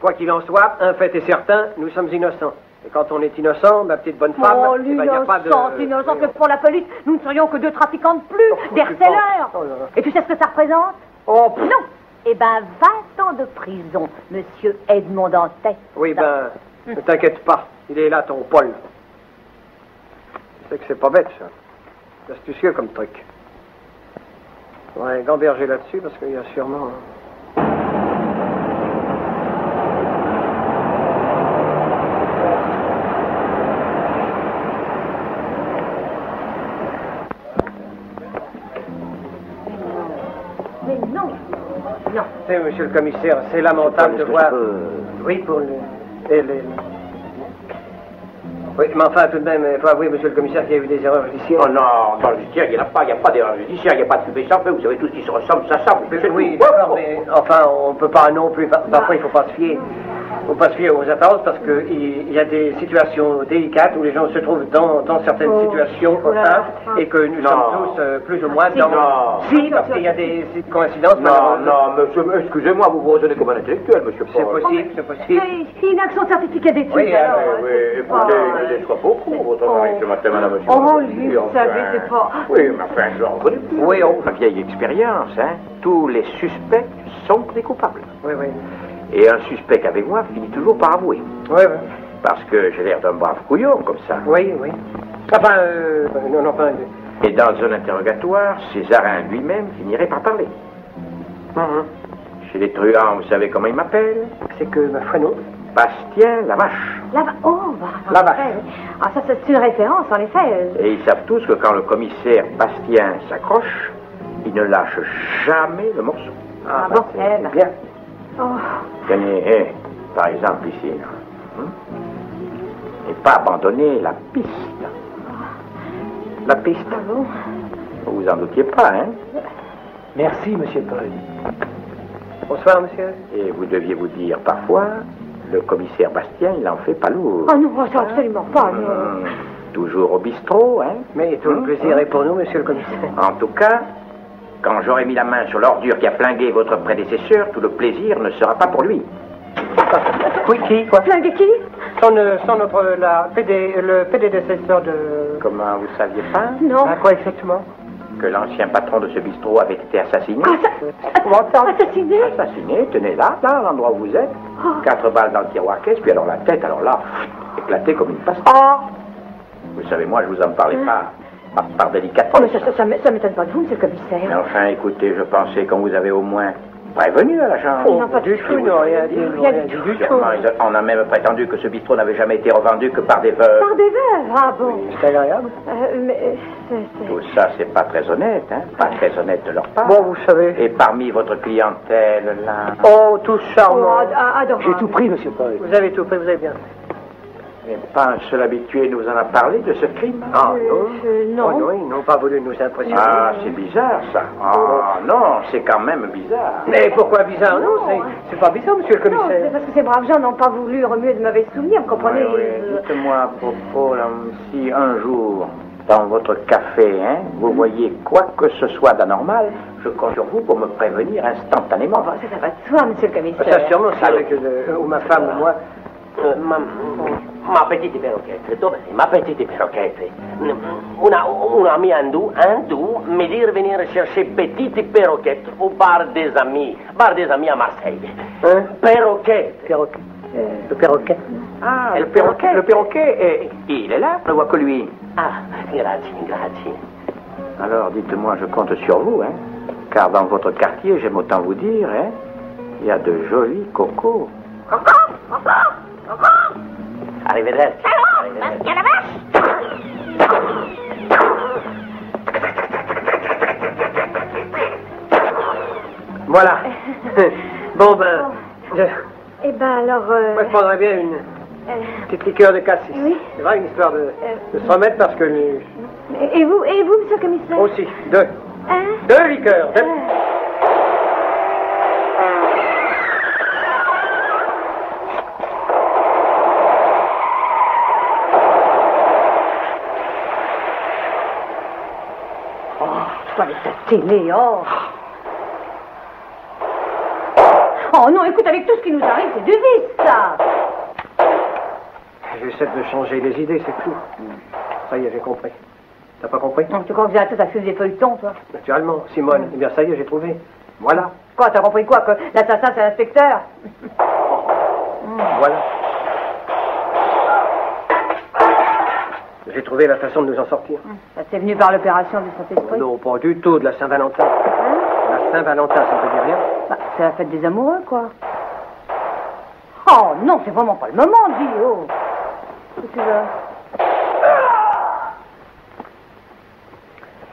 Quoi qu'il en soit, un fait est certain, nous sommes innocents. Et quand on est innocent, ma petite bonne femme, Oh, eh ben, y a pas de... l'innocent, que pour la police, nous ne serions que deux trafiquants de plus, Oh, des harceleurs. Oh. Et tu sais ce que ça représente? Oh, pff, Non Eh ben, 20 ans de prison, monsieur Edmond Dantet. oui, ben, ne t'inquiète pas, il est là, ton Paul. C'est que c'est pas bête, ça. C'est astucieux comme truc. Ouais, gamberger là-dessus, parce qu'il y a sûrement... hein. Mais non Non. C'est, monsieur le commissaire, c'est lamentable de voir... Oui, pour le... et les- Oui, mais enfin, tout de même, il faut avouer, monsieur le commissaire, qu'il y a eu des erreurs judiciaires. Oh non, dans le judiciaire, il n'y en a pas, il n'y a pas d'erreur judiciaire, il n'y a pas de stupéfiants, vous savez tous qui se ressemblent, ça semble. Oui, tout. d'accord, mais enfin, on peut pas non plus. par- Parfois, il faut pas se fier. Faut pas se fier aux apparences parce qu'il il y a des situations délicates où les gens se trouvent dans, dans certaines Oh, situations oh là hein, là. et que nous Non. sommes tous euh, plus ou moins Si. dans. Non. Si, parce qu'il y a des coïncidences. Non, non, monsieur, excusez-moi, vous vous raisonnez comme un intellectuel, monsieur C'est Paul. possible, c'est possible. Il n'a que son certificat d'études. Oui, alors, euh, Oui, c'est écoutez, il ne soit beaucoup, votre mari, ce matin, madame, monsieur. Oh, lui, vous savez, c'est pas- Oui, mais enfin, je le reconnais plus. Oui, on- La vieille expérience, hein. Tous les suspects sont des coupables. Oui, oui. Et un suspect qu'avec moi finit toujours par avouer. Oui, oui. Parce que j'ai l'air d'un brave couillon, comme ça. Oui, oui. Enfin, euh, non, non, enfin. Et dans un interrogatoire, Césarin lui-même finirait par parler. hum, Chez les truands, vous savez comment il m'appelle C'est que, ma foi, non. Bastien la vache. Là-bas. Oh, bah, La vache. Ouais, ouais. Ah, ça, c'est une référence, en effet. euh. Et ils savent tous que quand le commissaire Bastien s'accroche, il ne lâche jamais le morceau. Ah, bah, bon, c'est- c'est ben. bien. Oh. Tenez, eh, par exemple ici, là. Hein? Et pas abandonner la piste. La piste. Ah bon? Vous vous en doutiez pas, hein? Merci, monsieur Paul. Bonsoir, monsieur. Et vous deviez vous dire parfois, le commissaire Bastien, il en fait pas lourd. Oh non, ça, absolument pas. non. Hum, Toujours au bistrot, hein? Mais tout le plaisir est pour nous, monsieur le commissaire. En tout cas, quand j'aurai mis la main sur l'ordure qui a flingué votre prédécesseur, tout le plaisir ne sera pas pour lui. Oui, qui quoi Flingue qui Son, euh, son notre, la PD, le prédécesseur de... Comment vous saviez pas Non. À quoi exactement que l'ancien patron de ce bistrot avait été assassiné Ah, ça... Comment ça Assassiné Assassiné, tenez là, là, à l'endroit où vous êtes. Oh. Quatre balles dans le tiroir caisse, puis alors la tête, alors là, éclatée comme une pastille. Oh, Vous savez, moi, je vous en parlais pas, par, par oh mais délicatesse. ça, ça, ça, m'étonne pas de vous, monsieur le Mais commissaire. enfin, écoutez, je pensais qu'on vous avait au moins prévenu à la chambre. Oh, non, pas du tout, non, rien dit, Rien du dit tout. on a même prétendu que ce bistrot n'avait jamais été revendu que par des veuves. Par des veuves Ah bon C'est agréable. Euh, Mais euh, Tout ça, c'est pas très honnête, hein Pas très honnête de leur part. Bon, vous savez... Et parmi votre clientèle, là... Oh, tout Oh, charmant. adorable. J'ai tout pris, monsieur Paul. Vous avez tout pris, vous avez bien fait. Mais pas un seul habitué nous en a parlé de ce crime. Ah, Euh, non. euh, non. Oh, non, ils n'ont pas voulu nous impressionner. Ah, c'est bizarre, ça. Ah, non, c'est quand même bizarre. Mais pourquoi bizarre? Non, c'est- c'est pas bizarre, monsieur le Non, c'est commissaire. parce que ces braves gens n'ont pas voulu remuer de mauvais souvenirs, vous comprenez? Oui, oui. Euh, Dites-moi à propos, là, si un jour, dans votre café, hein, vous voyez quoi que ce soit d'anormal, je compte sur vous pour me prévenir instantanément. Ça, ça va de soi, monsieur le commissaire. Ça, sûrement, c'est avec ou ma femme ou moi. Eh, ma, ma petite perroquette? Ma petite perroquette. Una, una amie hindou, hindou, me dire venir chercher petite perroquette au bar des amis, bar des amis à Marseille. Hein Perroquette. Perroquet. Le perroquet. Ah, le perroquet. Le perroquet, eh, il est là, vois que lui. Ah, grazie, grazie. Alors, dites-moi, je compte sur vous, hein, car dans votre quartier, j'aime autant vous dire, hein, il y a de jolis cocos. Arrivederci. Allô Bastien la vache Voilà. bon, ben, je, Eh ben alors... euh, moi, je prendrais bien une euh, petite liqueur de cassis. Oui. C'est vrai, une histoire de, de se remettre parce que... et vous, et vous, monsieur le commissaire Aussi, deux. Hein Deux liqueurs. deux. Toi, avec ta télé, oh Oh non, écoute, avec tout ce qui nous arrive, c'est du vice, ça J'essaie de changer les idées, c'est tout. Ça y est, j'ai compris. T'as pas compris? Tu crois que j'ai tout à fait des feuilletons, toi? Naturellement, Simone. Eh bien, ça y est, j'ai trouvé. Voilà. Quoi, t'as compris quoi? Que l'assassin, c'est l'inspecteur? Voilà. J'ai trouvé la façon de nous en sortir. Ça t'est venu par l'opération du Saint-Esprit? Non, pas du tout, de la Saint-Valentin. La Saint-Valentin, ça ne te dit rien Bah, c'est la fête des amoureux, quoi. Oh non, c'est vraiment pas le moment, dis, oh Qu'est-ce que tu veux?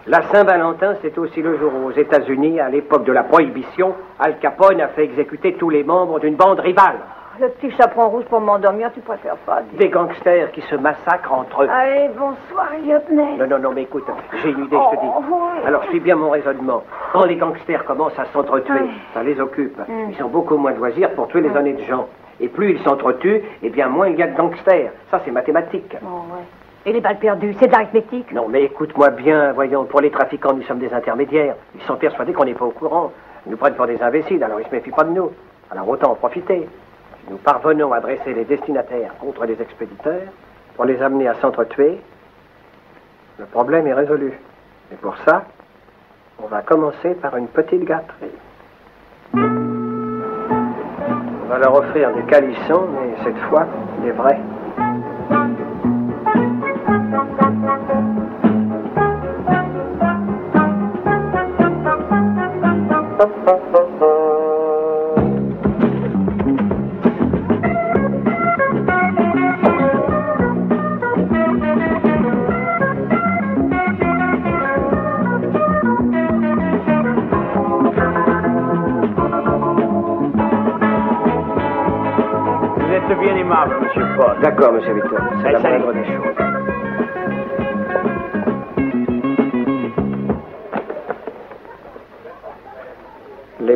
La Saint-Valentin, c'est aussi le jour où, aux États-Unis, à l'époque de la Prohibition, Al Capone a fait exécuter tous les membres d'une bande rivale. Le petit chaperon rouge pour m'endormir, tu préfères pas. Des gangsters qui se massacrent entre eux. Allez, bonsoir, lieutenant. Non, non, non, mais écoute, j'ai une idée, je te dis. Oh, oui. Alors, suis bien mon raisonnement. Quand les gangsters commencent à s'entretuer, ça les occupe. Mm. Ils ont beaucoup moins de loisirs pour tuer les honnêtes gens. Et plus ils s'entretuent, eh bien moins il y a de gangsters. Ça, c'est mathématique. Bon, ouais. Et les balles perdues, c'est de l'arithmétique Non, mais écoute-moi bien, voyons, pour les trafiquants, nous sommes des intermédiaires. Ils sont persuadés qu'on n'est pas au courant. Ils nous prennent pour des imbéciles, alors ils se méfient pas de nous. Alors autant en profiter. Nous parvenons à dresser les destinataires contre les expéditeurs, pour les amener à s'entretuer, le problème est résolu. Et pour ça, on va commencer par une petite gâterie. On va leur offrir des calissons, mais cette fois, des vrais. monsieur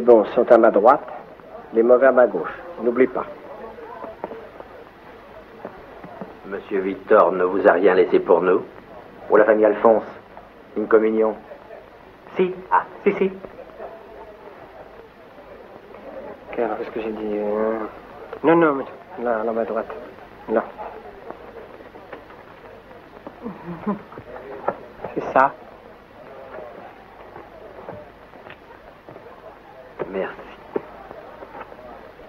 bons sont à ma droite, les mauvais à ma gauche. N'oublie pas. Monsieur Victor ne vous a rien laissé pour nous? Pour la famille Alphonse Une communion Si, ah, si, si. Car, qu'est-ce que j'ai dit euh, Non, non, mais là, là, à ma droite. Là. C'est ça. Merci.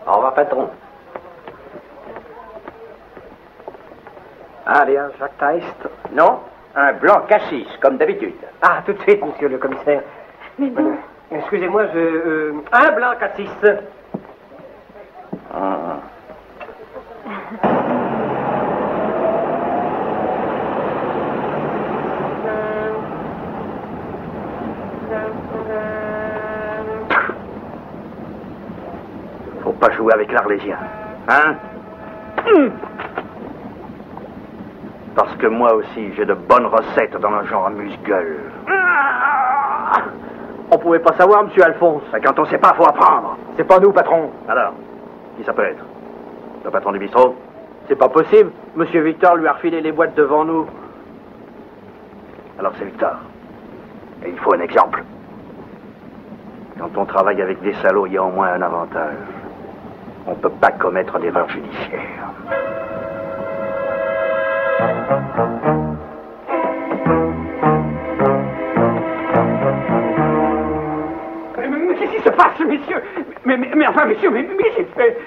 Au revoir, patron. Allez, un Jacques Taist. Non, un blanc cassis, comme d'habitude. Ah, tout de suite, monsieur le commissaire. Mais Excusez-moi, je. euh, un blanc cassis. Ah. Faut pas jouer avec l'Arlésien. Hein? Parce que moi aussi, j'ai de bonnes recettes dans le genre amuse-gueule. On pouvait pas savoir, monsieur Alphonse. Mais quand on sait pas, faut apprendre. C'est pas nous, patron. Alors, qui ça peut être? Le patron du bistrot? C'est pas possible. Monsieur Victor lui a refilé les boîtes devant nous. Alors c'est Victor. Et il faut un exemple. Quand on travaille avec des salauds, il y a au moins un avantage. On ne peut pas commettre d'erreur judiciaire. Mais, mais qu'est-ce qui se passe, messieurs? Mais, mais, mais enfin, messieurs, mais, mais j'ai fait...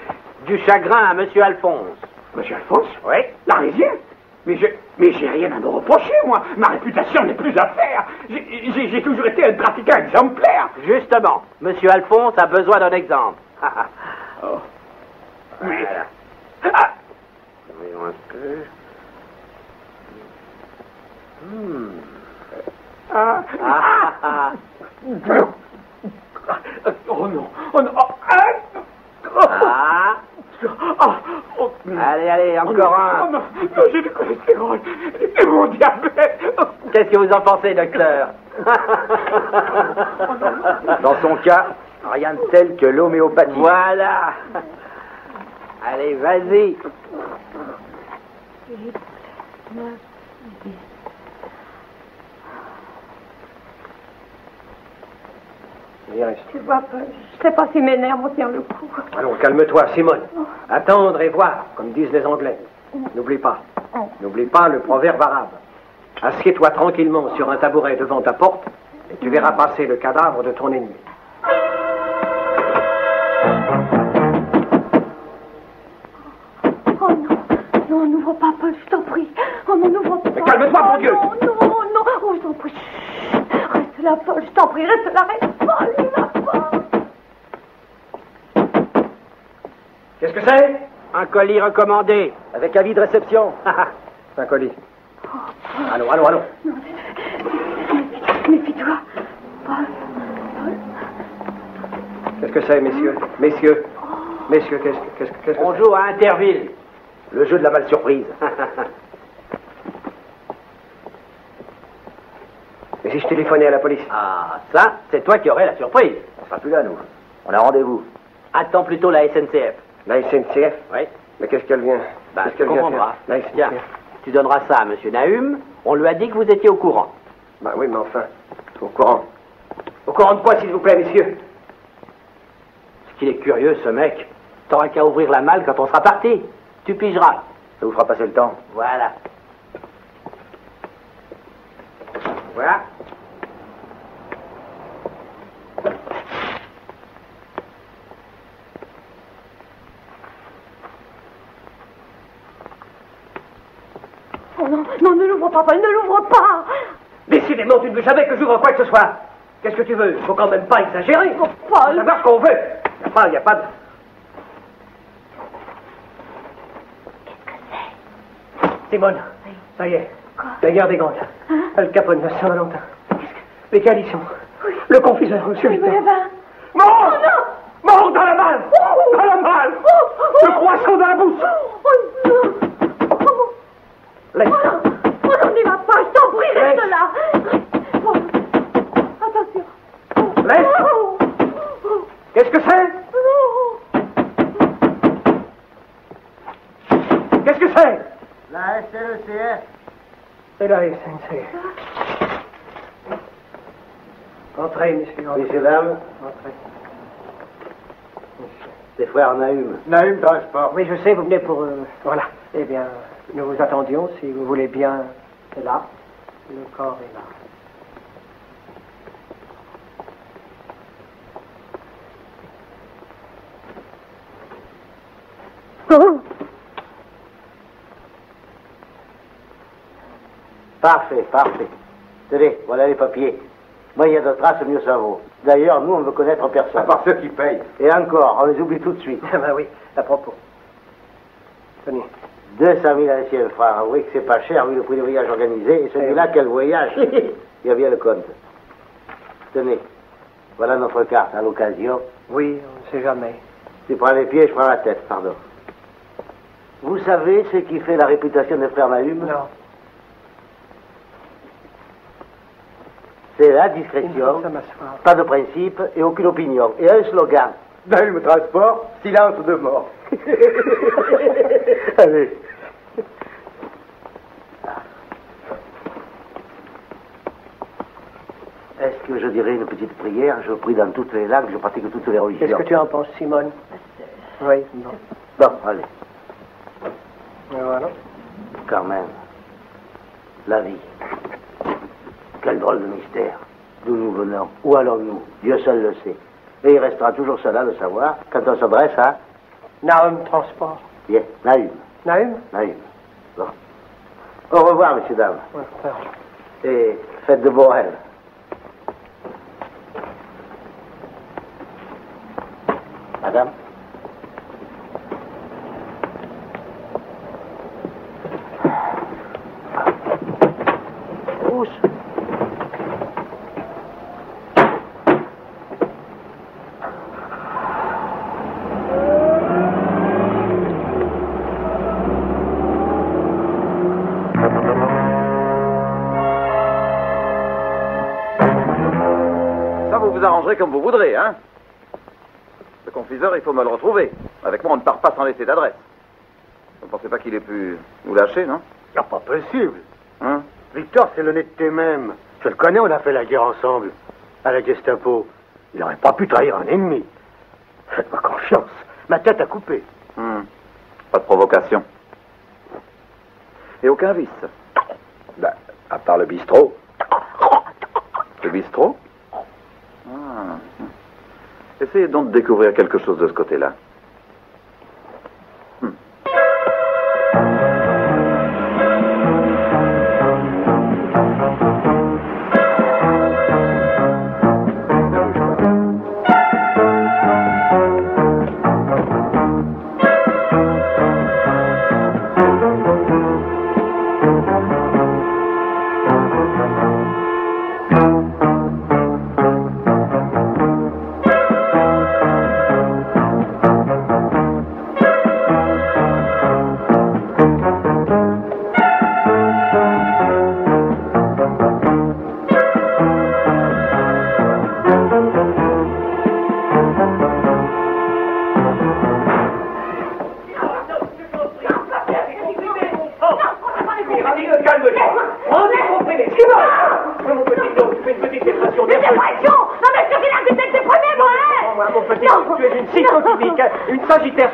Du chagrin à monsieur Alphonse. Monsieur Alphonse? Oui L'Arlésien Mais je... Mais j'ai rien à me reprocher, moi. Ma réputation n'est plus à faire. J'ai- toujours été un trafiquant exemplaire. Justement, monsieur Alphonse a besoin d'un exemple. Oh. Voilà. Ah, Voyons un peu. Hmm. ah, Ah, ah, ah. Oh non, oh non, oh, ah, oh, Ah. ah, oh, Allez, allez, oh, encore non, un. oh, non, non, j'ai du cholestérol et mon diabète. Oh, Qu'est-ce que vous en pensez, docteur? Dans son cas, rien de tel que l'homéopathie. Voilà. Allez, vas-y. tu vois pas, je sais pas si mes nerfs vont tenir le coup. Allons, calme-toi, Simone. Attendre et voir, comme disent les Anglais. N'oublie pas. N'oublie pas le proverbe arabe. Assieds-toi tranquillement sur un tabouret devant ta porte et tu verras passer le cadavre de ton ennemi. Non, n'ouvre pas, Paul, je t'en prie. Oh non, n'ouvre pas. Mais calme-toi, oh, mon Dieu. Non, non, non, oh, je t'en prie. Chut. Reste là, Paul, je t'en prie, reste là, reste, Paul, là, Paul. Qu'est-ce que c'est? Un colis recommandé. Avec avis de réception. un colis. Allons, allons, allons. Méfie-toi. Paul, Qu'est-ce que c'est, messieurs? Messieurs? Messieurs, qu'est-ce que qu'est-ce que- qu'est-ce que On c'est joue à Interville. Le jeu de la mal surprise. Et si je téléphonais à la police Ah, ça, c'est toi qui aurais la surprise. On sera plus là, nous. On a rendez-vous. Attends plutôt la SNCF. La SNCF Oui. Mais qu'est-ce qu'elle vient Bah, Qu'est-ce qu'elle vient La Tiens, SNCF tu donneras ça à Monsieur Nahum. On lui a dit que vous étiez au courant. Bah oui, mais enfin, au courant. Au courant de quoi, s'il vous plaît, messieurs Ce qu'il est curieux, ce mec. T'auras qu'à ouvrir la malle quand on sera parti. Tu pigeras. Ça vous fera passer le temps. Voilà. Voilà. Oh non, non, ne l'ouvre pas, Paul, ne l'ouvre pas. Décidément, tu ne veux jamais que j'ouvre quoi que ce soit. Qu'est-ce que tu veux? Il faut quand même pas exagérer. Oh, Faut Paul. savoir ce qu'on veut. Y a pas, y a pas de... Simone, ça y est. La guerre des gangs. Al Capone, la Saint-Valentin. Les coalitions. Le confiseur, monsieur Oui, Victor. Mort Oh non. Mort dans la malle. Oh À la malle. Le croissant dans la bouche. Oh non. Laisse. Oh non. Oh non, n'y va pas, je t'en prie, reste Laisse. là. Oh, Attention. Laisse. Oh, Qu'est-ce que c'est oh, Qu'est-ce que c'est La SNCF. C'est la SNCF. Entrez, entrez. Messieurs, dames, Entrez. les frères Nahum. Nahum Transport. Oui, je sais, vous venez pour... euh, voilà. Eh bien, nous vous attendions, si vous voulez bien. C'est là. Le corps est là. Parfait, parfait. Tenez, voilà les papiers. Moi, il y a de traces, mieux ça vaut. D'ailleurs, nous, on ne veut connaître personne. À part ceux qui payent. Et encore, on les oublie tout de suite. Ah ben oui, à propos. Tenez. 200 000 anciens francs. Avouez que c'est pas cher vu le prix du voyage organisé. Et celui-là, quel voyage Il y a bien le compte. Tenez, voilà notre carte à l'occasion. Oui, on ne sait jamais. Tu prends les pieds, je prends la tête, pardon. Vous savez ce qui fait la réputation des frères Nahum Non. C'est la discrétion, pas de principe et aucune opinion. Et un slogan. Nahum Transport, silence de mort. Allez. Est-ce que je dirais une petite prière? Je prie dans toutes les langues, je pratique toutes les religions. Qu'est-ce que tu en penses, Simone? Oui, bon. Bon, allez, Et Voilà. quand même. La vie. Quel drôle de mystère. D'où nous venons Où allons-nous Dieu seul le sait. Et il restera toujours cela de savoir quand on s'adresse à... Nahum Transport. Bien, Nahum. Nahum Nahum. Bon. Au revoir, messieurs, dames. Ouais. Et faites de beaux rêves. Madame comme vous voudrez, hein Le confiseur, il faut me le retrouver. Avec moi, on ne part pas sans laisser d'adresse. Vous ne pensez pas qu'il ait pu vous lâcher, non? Ah, pas possible. Hein? Victor, c'est l'honnêteté même. Je le connais, on a fait la guerre ensemble. À la Gestapo. Il n'aurait pas pu trahir un ennemi. Faites-moi confiance. Ma tête a coupé. Hmm. Pas de provocation. Et aucun vice? Ben, à part le bistrot. Le bistrot? Essayez donc de découvrir quelque chose de ce côté-là.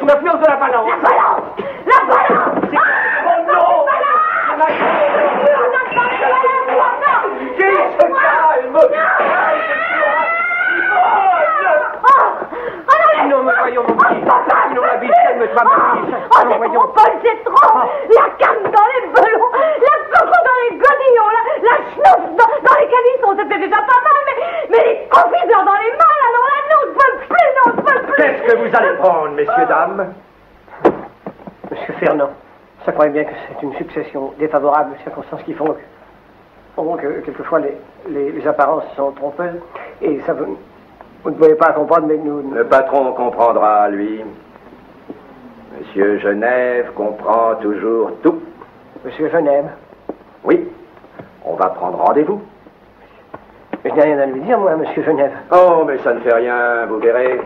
Sous l'influence de la balance. La balance La balance Oh non Qui se calme Non, mais voyons, mon petit. Non, la biche, calme-toi, ma biche. Oh, c'est trop, Paul, c'est trop La canne dans les belons, la coco dans les godillons, la, la schnouf dans, dans les canissons, c'était déjà pas mal, mais, mais les confiseurs dans les mains, là, non, là, non, je peux plus, non, je peux plus Qu'est-ce que vous allez prendre, messieurs, dames Monsieur Fernand, ça croyez bien que c'est une succession défavorable de circonstances qui font que, que quelquefois les, les, les apparences sont trompeuses et ça veut... Vous ne pouvez pas comprendre, mais nous... Le patron comprendra, lui. Monsieur Genève comprend toujours tout. Monsieur Genève, Oui, on va prendre rendez-vous. je n'ai rien à lui dire, moi, monsieur Genève. Oh, mais ça ne fait rien, vous verrez.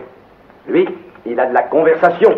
Lui, il a de la conversation.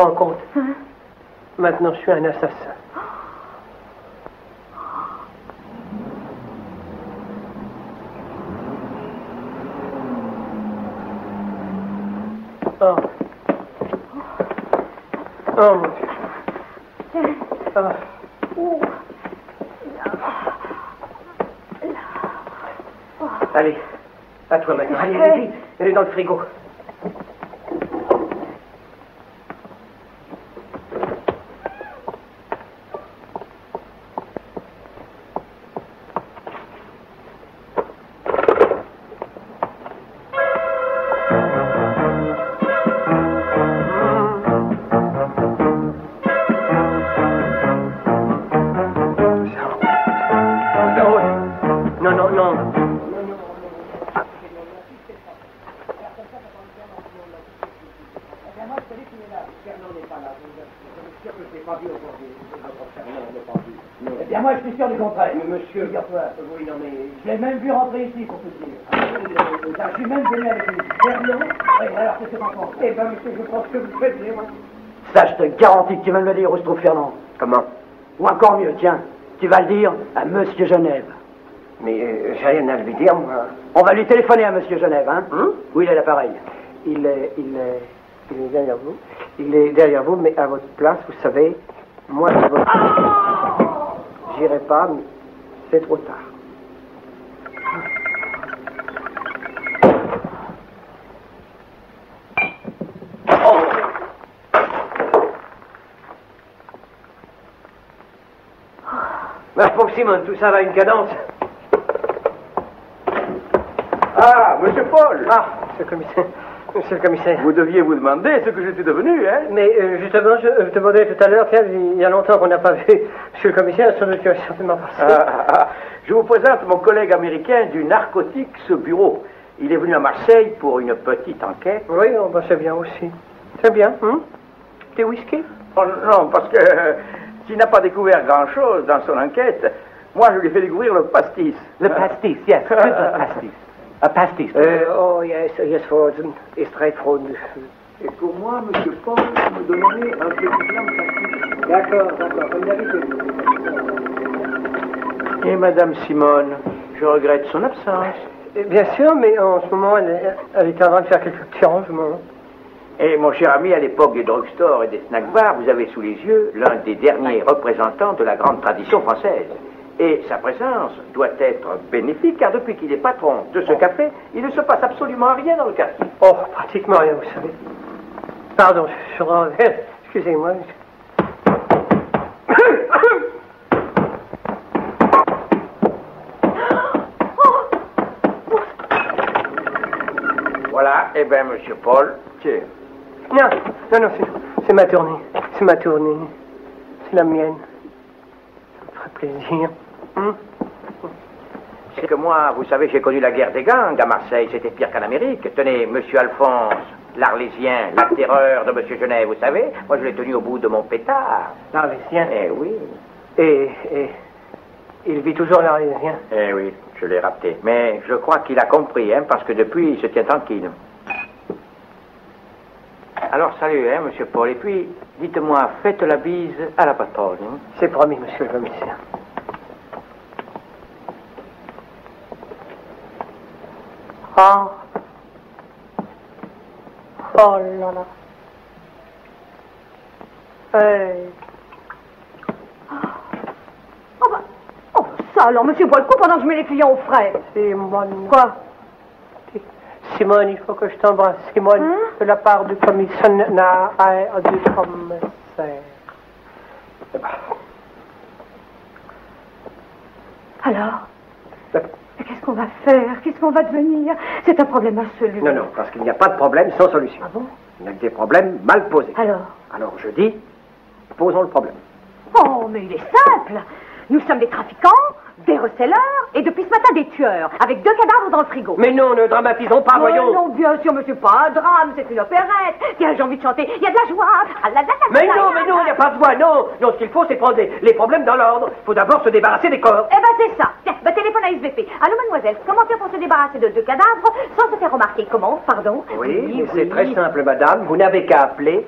Rends compte Hein? Maintenant, je suis un assassin. Oh. Oh, mon Dieu. Ah. Allez, à toi maintenant. Allez, allez, vite. Dans le frigo. Même venu avec une Fernand. Oui, alors, qu'est-ce que t'en penses Eh ben, monsieur, je pense que vous faites bien, moi. Ça, je te garantis que tu vas me le dire, Austro Fernand. Comment? Ou encore mieux, tiens, tu vas le dire à Monsieur Genève. Mais euh, j'ai rien à lui dire, moi. On va lui téléphoner à Monsieur Genève, hein? Oui, il est l'appareil? Il est, il est, il est derrière vous. Il est derrière vous, mais à votre place, vous savez, moi, à votre J'irai pas, mais c'est trop tard. Ma pauvre Simone, tout ça va à une cadence. Ah, monsieur Paul Ah, monsieur le commissaire. Monsieur le commissaire. Vous deviez vous demander ce que je suis devenu, hein Mais euh, justement, je euh, demandais tout à l'heure, tiens, il y a longtemps qu'on n'a pas vu monsieur le commissaire, sans doute tu as certainement passé. Ah, ah, ah. Je vous présente mon collègue américain du Narcotics Bureau. Il est venu à Marseille pour une petite enquête. Oui, oh, bah, c'est bien aussi. C'est bien, hein Des whisky? Oh, non, parce que euh, s'il n'a pas découvert grand-chose dans son enquête, moi je lui ai fait découvrir le pastis. Le pastis, yes, good pastis. A pastis. Euh, oh, yes, yes, frozen. Et straight frozen. Et pour moi, monsieur Paul, vous me donnerez un petit blanc pastis. D'accord, d'accord, comme d'habitude. Et Madame Simone, je regrette son absence. Eh, Bien sûr, mais en ce moment, elle est, elle est en train de faire quelques petits rangements. Et mon cher ami, à l'époque des drugstores et des snack bars, vous avez sous les yeux l'un des derniers représentants de la grande tradition française. Et sa présence doit être bénéfique, car depuis qu'il est patron de ce café, il ne se passe absolument rien dans le quartier. Oh, pratiquement rien, vous savez. Pardon, je suis en Excusez-moi. Voilà, eh bien, monsieur Paul, tiens. Non, non, non, c'est- c'est ma tournée. C'est ma tournée. C'est la mienne. Ça me ferait plaisir. Hum C'est que moi, vous savez, j'ai connu la guerre des gangs à Marseille, c'était pire qu'en Amérique. Tenez, monsieur Alphonse, l'Arlésien, la terreur de monsieur Genève, vous savez, moi je l'ai tenu au bout de mon pétard. L'Arlésien. Eh oui, Et, et il vit toujours l'Arlésien. eh oui, je l'ai rapté. Mais je crois qu'il a compris, hein, parce que depuis, il se tient tranquille. Alors, salut, hein, monsieur Paul. Et puis, dites-moi, faites la bise à la patronne. hein. C'est promis, monsieur le commissaire. Oh. Oh là là. Hey. ça alors, monsieur boit le coup pendant que je mets les clients au frais. Simone. Quoi? Simone, il faut que je t'embrasse. Simone, Hein? de la part du commissaire du commissaire. Alors? Va faire Qu'est-ce qu'on va devenir? C'est un problème absolu. Non, non, parce qu'il n'y a pas de problème sans solution. Ah bon? Il n'y a que des problèmes mal posés. Alors? Alors je dis, posons le problème. Oh, mais il est simple Nous sommes des trafiquants, des receleurs et depuis ce matin des tueurs, avec deux cadavres dans le frigo. Mais non, ne dramatisons pas, Oh, voyons. non, bien sûr, monsieur, pas un drame, c'est une opérette. Tiens, j'ai envie de chanter, il y a de la joie. Ah, la, la, la, Mais non, mais non, il n'y a pas de voix, non. Non, ce qu'il faut, c'est prendre les, les problèmes dans l'ordre. Il faut d'abord se débarrasser des corps. Eh ben c'est ça. Tiens, bah, téléphone à SVP. Allô mademoiselle, comment faire pour se débarrasser de deux cadavres sans se faire remarquer? Comment? Pardon? Oui, mais c'est très simple, madame. Vous n'avez qu'à appeler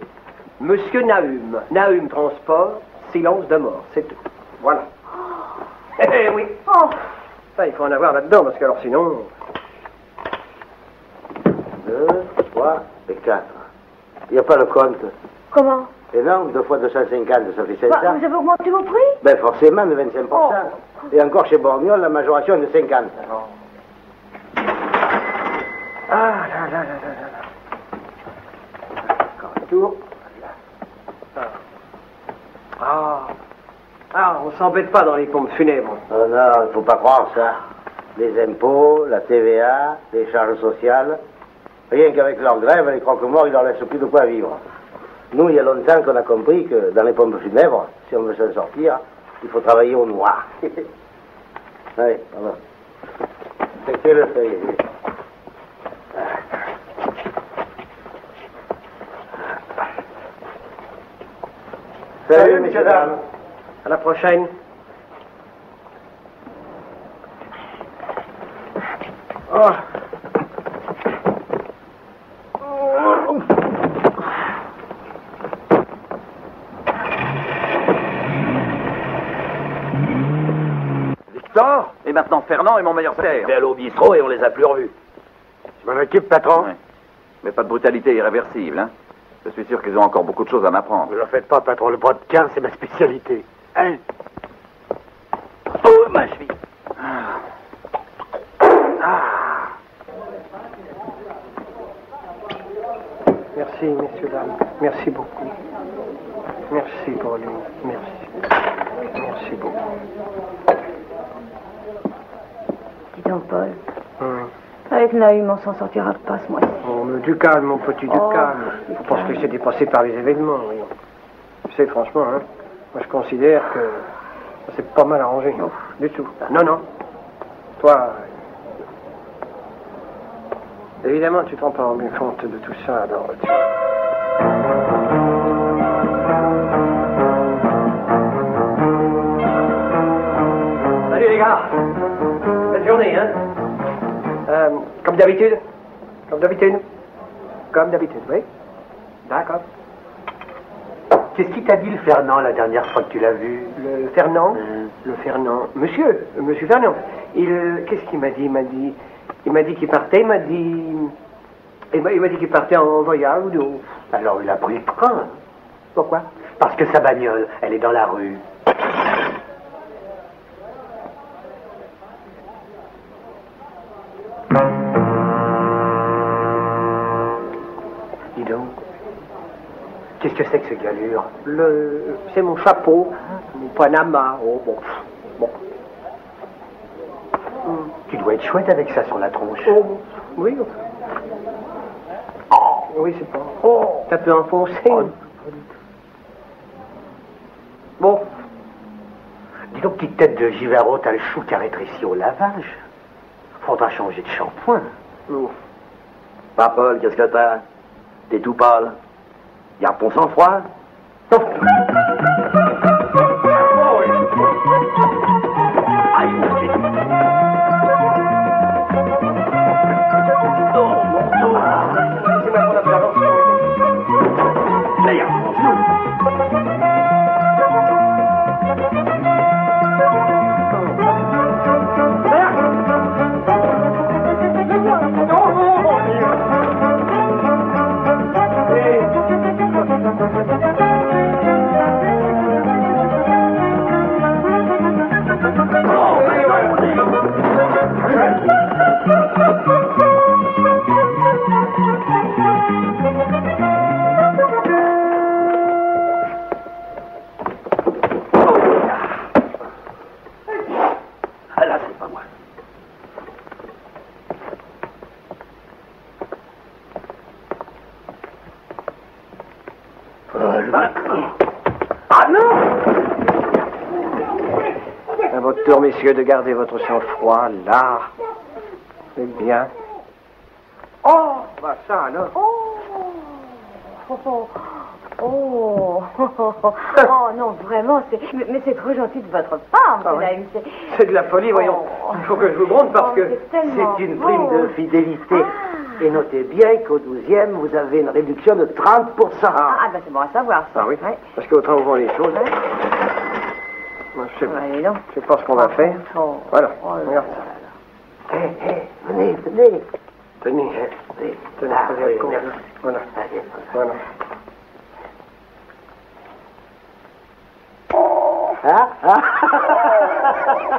Monsieur Nahum. Nahum Transport, silence de mort, c'est tout. Voilà. Eh, eh, oui. Oh, Ça, il faut en avoir là-dedans, parce que alors sinon... Deux, trois et quatre. Il n'y a pas le compte. Comment? Et non, deux fois 250, ça fait 500. bah, vous avez augmenté vos prix? Ben forcément de 25%. Et encore chez Borgnol, la majoration est de 50. Ah là là là là là là. Encore un tour. Voilà. Ah. Ah. Ah, on s'embête pas dans les pompes funèbres. Oh non, il faut pas croire ça. Les impôts, la TVA, les charges sociales. Rien qu'avec leur grève, les croque-morts, ils leur laissent plus de quoi vivre. Nous, il y a longtemps qu'on a compris que dans les pompes funèbres, si on veut s'en sortir, il faut travailler au noir. Allez, voilà. C'est. Salut, messieurs, dames. À la prochaine. Oh. Victor Et maintenant Fernand est mon meilleur père. Aller au bistrot et on les a plus revus. Je m'en occupe, patron. Ouais. Mais pas de brutalité irréversible, hein. Je suis sûr qu'ils ont encore beaucoup de choses à m'apprendre. Ne le faites pas, patron. Le bras de 15, c'est ma spécialité. Hein Oh, ma cheville. Merci, messieurs, dames. Merci beaucoup. Merci pour lui. Merci. Merci beaucoup. Dis donc, Paul, Hum. avec Naïm, on s'en sortira pas ce mois-ci. Oh, mais du calme, mon petit, du Oh, calme. du Faut pas se calme. laisser dépasser par les événements, voyons. Tu sais, franchement, hein, moi je considère que ça s'est pas mal arrangé. Du tout. Non, non. Toi, évidemment, tu te rends pas bien compte de tout ça, alors. tu- Salut les gars. Belle journée, hein Euh, Comme d'habitude Comme d'habitude Comme d'habitude, oui. D'accord. Qu'est-ce qu'il t'a dit le Fernand la dernière fois que tu l'as vu Le Fernand, Hum. le Fernand, monsieur, euh, monsieur Fernand, il, qu'est-ce qu'il m'a dit? Il m'a dit, il m'a dit qu'il partait, il m'a dit, il m'a, dit qu'il partait en voyage ou de, Alors il a pris le train. pourquoi? Parce que sa bagnole, elle est dans la rue. Qu'est-ce que c'est que ce galure Le, c'est mon chapeau, mon Panama, oh bon, bon, Tu dois être chouette avec ça sur la tronche. oh, bon, oui, oui, c'est pas, oh, t'as peu enfoncé. Bon, Dis donc, petite tête de Givaro, t'as le chou qui a rétréci au lavage. Faudra changer de shampoing. non. Pas Paul, qu'est-ce que t'as? T'es tout pâle. Garde ton sang-froid. De garder votre sang-froid, là. C'est bien. Oh Bah ça, alors. Oh, oh, oh, oh, oh, non, vraiment, c'est, mais, mais c'est trop gentil de votre part, Ah oui. C'est- de la folie, voyons. Il faut que je vous gronde parce Oh, que... c'est une prime de fidélité. Et notez bien qu'au 12e, vous avez une réduction de 30%. Ah, ah, bah c'est bon à savoir, ça. Ah oui Ouais. Parce qu'autant on vend les choses... Moi, je sais, Ouais, allez, je sais pas ce qu'on va faire. Oh. Voilà, Oh là regarde. Hé, hé, venez, venez. Tenez, Venez. tenez, Ah, tenez, oui, le compte. merci. Voilà, Allez, voilà. Hein Hein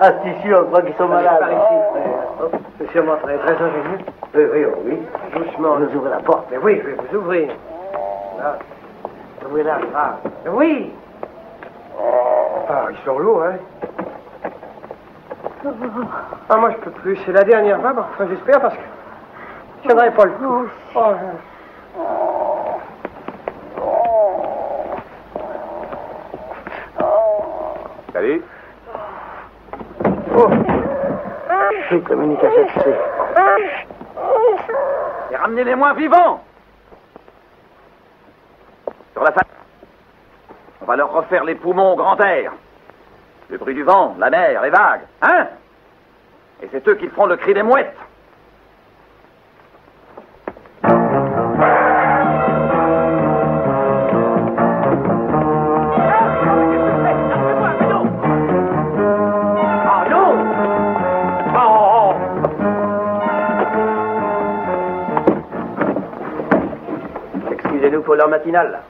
Ah, c'est sûr, on croit qu'ils sont malades. Par ici. C'est sûrement très, très ingénieux. Oui, oui, oh, oui. Doucement. Nous ouvrez la porte. Mais oui, je vais vous ouvrir. Là. Ouvrez la. Mais oui Ah, ils sont lourds, hein Ah, moi, je peux plus. C'est la dernière fois. Bon, enfin, j'espère, parce que je tiendrai pas le coup. Oh. Salut. Oh. Je communique à cette fille. Et ramenez-les moins vivants Sur la face. On va leur refaire les poumons au grand air. Le bruit du vent, la mer, les vagues, hein? Et c'est eux qui feront le cri des mouettes. Excusez-nous pour l'heure matinale.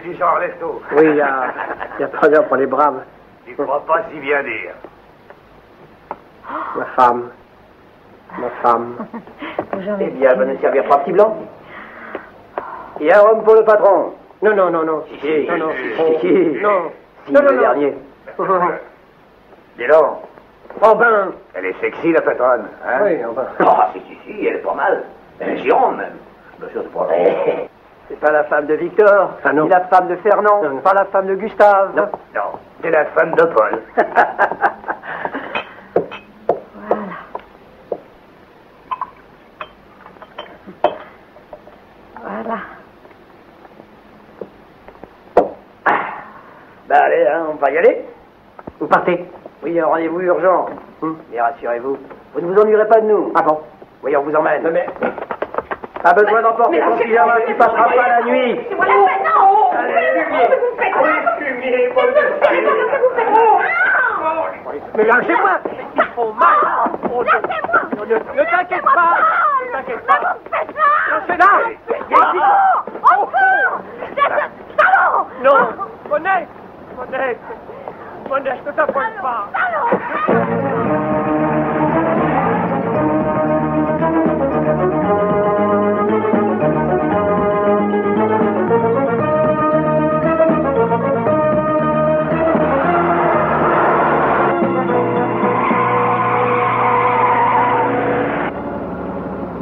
On est du genre resto. Oui, il y a, il y a pas d'heure pour les braves. Tu crois pas si bien dire. Ma femme. Ma femme. Bonjour, Eh monsieur. bien, elle va nous servir trois petits blancs. Et un rhum pour le patron. Non, non, non, non. Si, non, non. si, si. Non. Si, Non, non, le non. dernier. Dis donc, Oh ben. elle est sexy la patronne. Hein? Oui, enfin. Oh, si, si, si, elle est pas mal. Elle est gironde même. Bien sûr, c'est pas vrai. C'est pas la femme de Victor, Ah, non. ni la femme de Fernand, Non, non. pas la femme de Gustave. Non, non, c'est la femme de Paul. Voilà. Ben allez, hein, on va y aller. Vous partez Oui, un rendez-vous urgent. Mais rassurez-vous, vous ne vous ennuierez pas de nous. Ah bon? Oui, on vous emmène. mais... Pas besoin d'emporter ton pyjama, tu passeras pas la nuit. C'est moi la peine, non. Mais lâchez-moi. Ils font mal. Lâchez-moi. Ne t'inquiète pas. Ne t'inquiète pas. Faites ça Lâchez là. Encore Salaud Non. Je ne t'apprends pas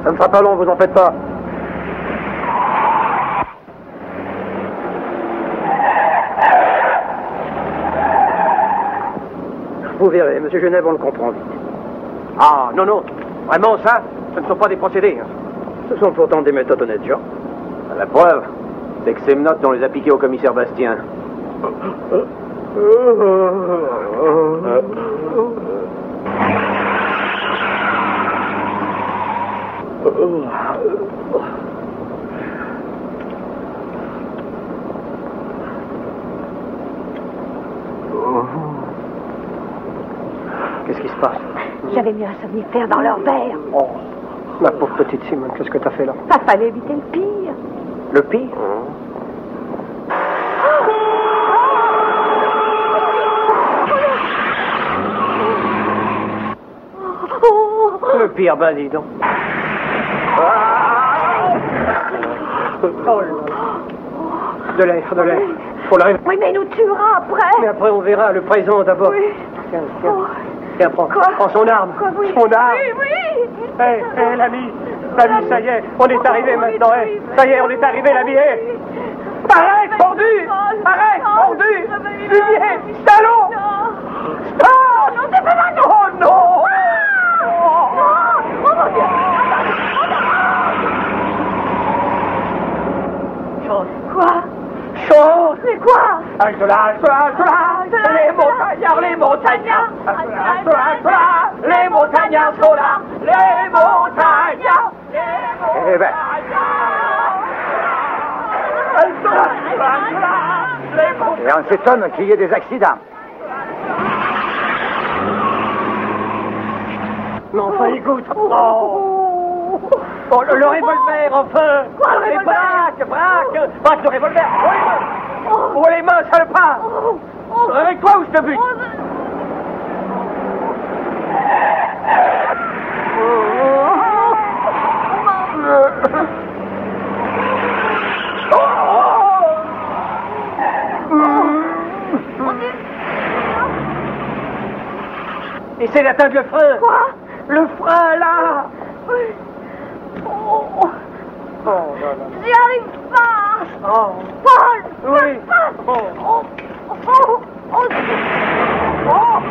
Ça ne sera pas long, vous en faites pas. Vous verrez, Monsieur Genève, on le comprend vite. Ah, non, non. Vraiment, ça, ce ne sont pas des procédés. hein. Ce sont pourtant des méthodes honnêtes gens. La preuve, c'est que ces menottes, on les a piquées au commissaire Bastien. Qu'est-ce qui se passe J'avais mis un somnifère dans leur verre. Oh, ma pauvre petite Simone, qu'est-ce que t'as fait là Ça fallait éviter le pire. Le pire Le pire, ben dis donc. Oh. De l'air, de l'air. Faut l'arriver. Oui, mais il nous tuera après. Mais après, on verra le présent d'abord. Oui. Tiens, tiens. Oh. Tiens, prends, Quoi prends son arme. Quoi, oui. Son arme. Oui, oui. Hé, hé, l'ami. Mamie, ça y est, on est arrivé maintenant, hein. Ça y est, on est arrivé, la vie, hein. Arrête, pendu Arrête, pendu Fumier Salaud Ah Non, c'est pas Oh non Quoi Chose Mais Halte-la, halte-la, halte-la Les montagnards, les montagnards Halte-la, halte-la, halte-la Les montagnards sont là Les montagnards Les montagnards et on s'étonne qu'il y ait des accidents. Mais enfin, écoute Oh. Oh, le, le revolver, enfin. Quoi, le Les revolver braques, braques Braque le revolver Oh, les mains, ça le pas Avec toi ou je te bute? Essaye d'atteindre le frein Quoi? Le frein, là. Oh, Oh, là, là. J'y arrive pas. Oh, Paul oui. Oh, Oh, oh, oh, oh,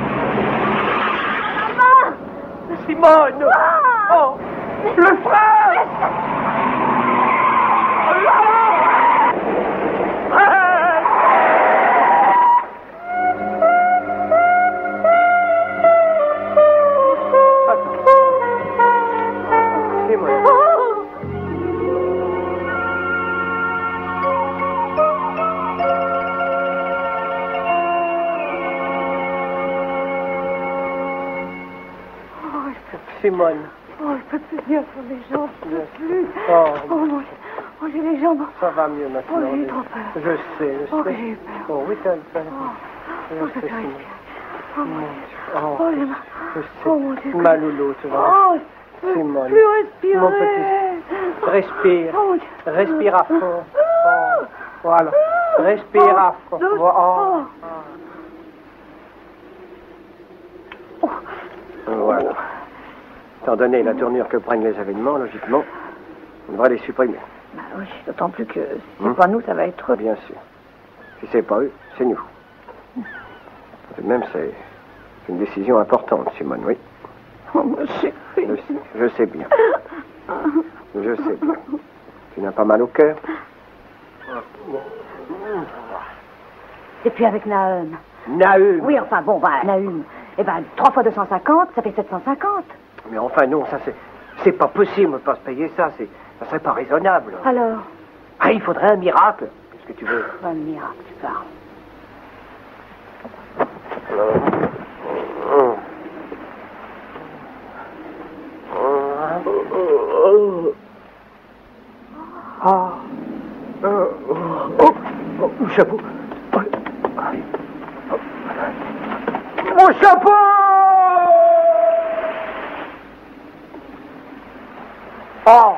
Simone. Ah. Oh. Le frein Simone. Oh, je peux plus bien sur les jambes, je peux plus. Oh. Oh, mon. Oh, j'ai les jambes. Ça va mieux maintenant. Oh, j'ai trop peur. Je sais, je Oh, sais. j'ai eu peur. Oh, oui, t'as peur. Oh, Je oh, peux Simone. Oh, mon Dieu. Oh, Oh, les mains. je sais. Oh, mon Dieu. Ma loulou, tu vois. Oh, je peux Simone. plus respirer. Mon petit. Respire. Oh, mon Dieu. Respire à fond. Oh, Voilà. Respire à fond. Oh. Oh. Voilà. Étant donné la tournure que prennent les événements, logiquement, on devrait les supprimer. Bah oui, d'autant plus que si c'est Hum. pas nous, ça va être eux. Bien sûr. Si c'est pas eux, c'est nous. Tout de même, c'est une décision importante, Simone, oui. Oh, mon chéri. Je sais, je sais bien. Je sais bien. Tu n'as pas mal au cœur Et puis avec Nahum. Nahum Oui, enfin bon, bah, Nahum. Eh ben, 3 fois 250, ça fait 750. Mais enfin, non, ça c'est. C'est pas possible de pas se payer ça, c'est. Ça serait pas raisonnable. Alors, Ah, il faudrait un miracle. Qu'est-ce que tu veux? Un miracle, tu parles. Ah. Oh, mon chapeau. Mon chapeau Oh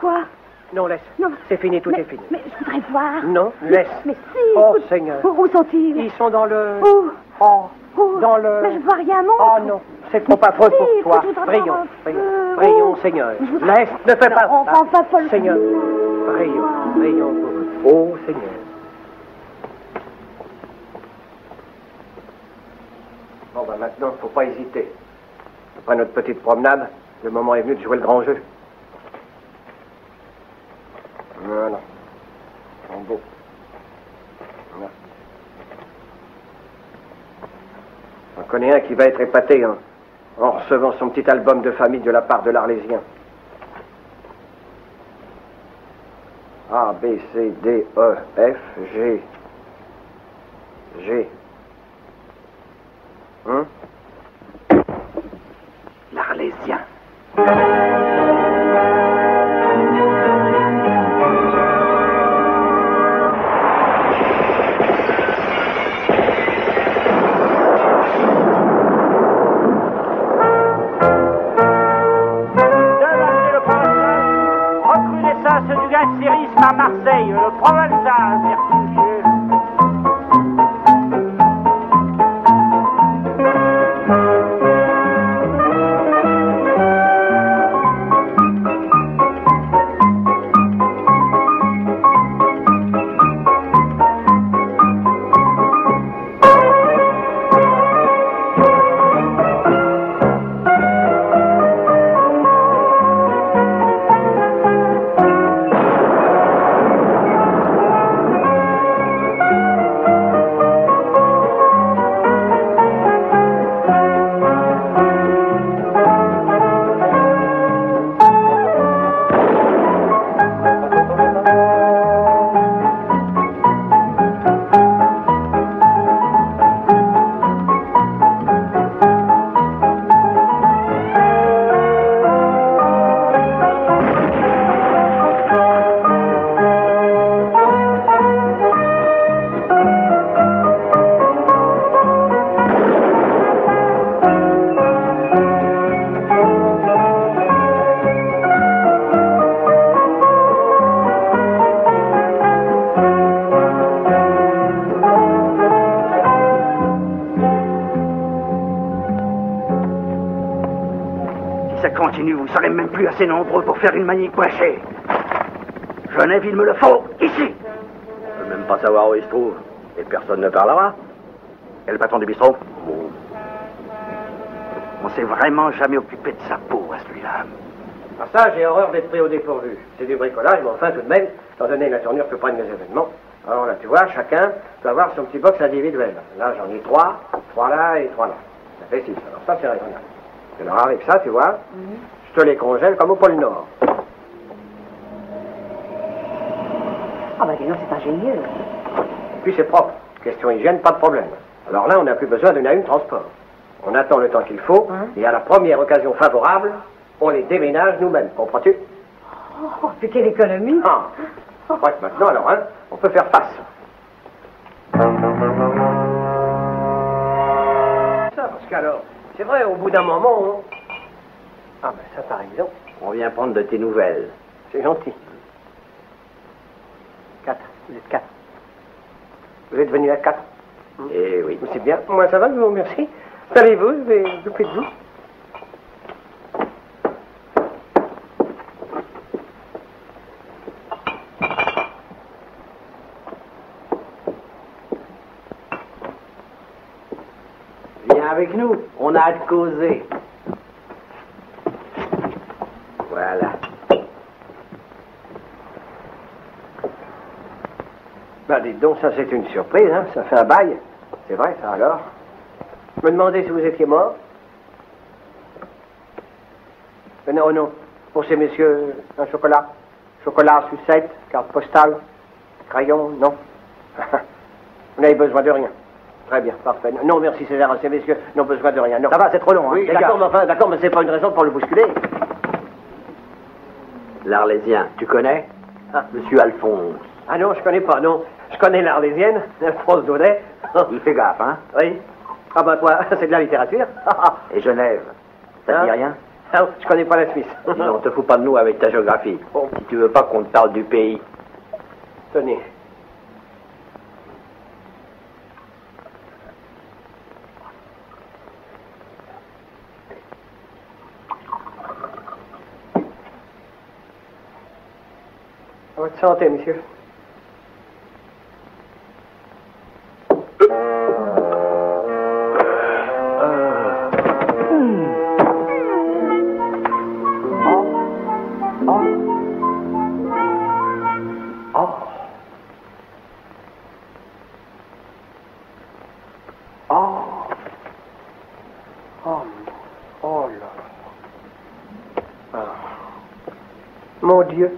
Quoi? Non, laisse. Non. C'est fini, tout mais, est fini. Mais je voudrais voir. Non, laisse. Mais si. Oh, écoute, Seigneur. Où, où sont-ils? Ils sont dans le... Où? Oh, Où? dans le... Mais je vois rien, mon. Oh non, c'est trop affreux Si, pour toi. Prions, prions, prions. Seigneur. Voudrais- Laisse, ne fais pas Non, ça. enfin, pas Seigneur, prions, prions pour. Oh, Seigneur. Bon, ben maintenant, faut pas hésiter. Après notre petite promenade, le moment est venu de jouer le grand jeu. Voilà. En beau. J'en connais un qui va être épaté hein, en recevant son petit album de famille de la part de l'Arlésien. A, B, C, D, E, F, G. G. Hein? L'Arlésien. À Marseille, le provençal, merci assez nombreux pour faire une manie coincée. Genève, il me le faut, ici. Je peux même pas savoir où il se trouve. Et personne ne parlera. Et le patron du bistrot? On s'est vraiment jamais occupé de sa peau à celui-là. Ah ça, j'ai horreur d'être pris au dépourvu. C'est du bricolage, mais enfin, tout de même, étant donné la tournure que prennent mes événements. Alors là, tu vois, chacun peut avoir son petit box individuel. Là, j'en ai trois, trois là et trois là. Ça fait six. Alors ça, c'est raisonnable. Alors avec ça, tu vois, je les congèle comme au pôle Nord. Ah bah dis donc, c'est ingénieux. Et puis c'est propre. Question hygiène, pas de problème. Alors là, on n'a plus besoin d'une à une transport. On attend le temps qu'il faut, et à la première occasion favorable, on les déménage nous-mêmes. Comprends-tu? Oh, puis quelle économie Ah Ouais, maintenant, alors, hein, on peut faire face. Ça, parce qu'alors, c'est vrai, au bout d'un moment, on... Ah ben ça, par exemple, On vient prendre de tes nouvelles. c'est gentil. Quatre. Vous êtes quatre. Vous êtes venus à quatre. Eh oui. C'est bien. Moi, ça va, je vous remercie. Allez-vous, je vais m'occuper de vous. Viens avec nous. On a hâte de causer. Voilà. Bah, dites donc, ça, c'est une surprise, hein. Ça fait un bail. C'est vrai, ça, alors Je me demandais si vous étiez mort. Euh, non, non. Pour ces messieurs, un chocolat. Chocolat, sucette, carte postale, crayon, non. vous n'avez besoin de rien. Très bien, parfait. Non, merci César, ces messieurs n'ont besoin de rien. Non. Ça va, c'est trop long, hein. Oui, d'accord, mais enfin, d'accord, mais c'est pas une raison pour le bousculer. L'Arlésien, tu connais? Ah, Monsieur Alphonse. Ah non, je connais pas, non. Je connais l'Arlésienne, France Daudet. Il fait gaffe, hein Oui. Ah bah toi, c'est de la littérature. Et Genève Ça te Hein dit rien Ah, je connais pas la Suisse. Non, te fous pas de nous avec ta géographie. Si tu veux pas qu'on te parle du pays. Tenez. Votre santé, monsieur. Mon Dieu.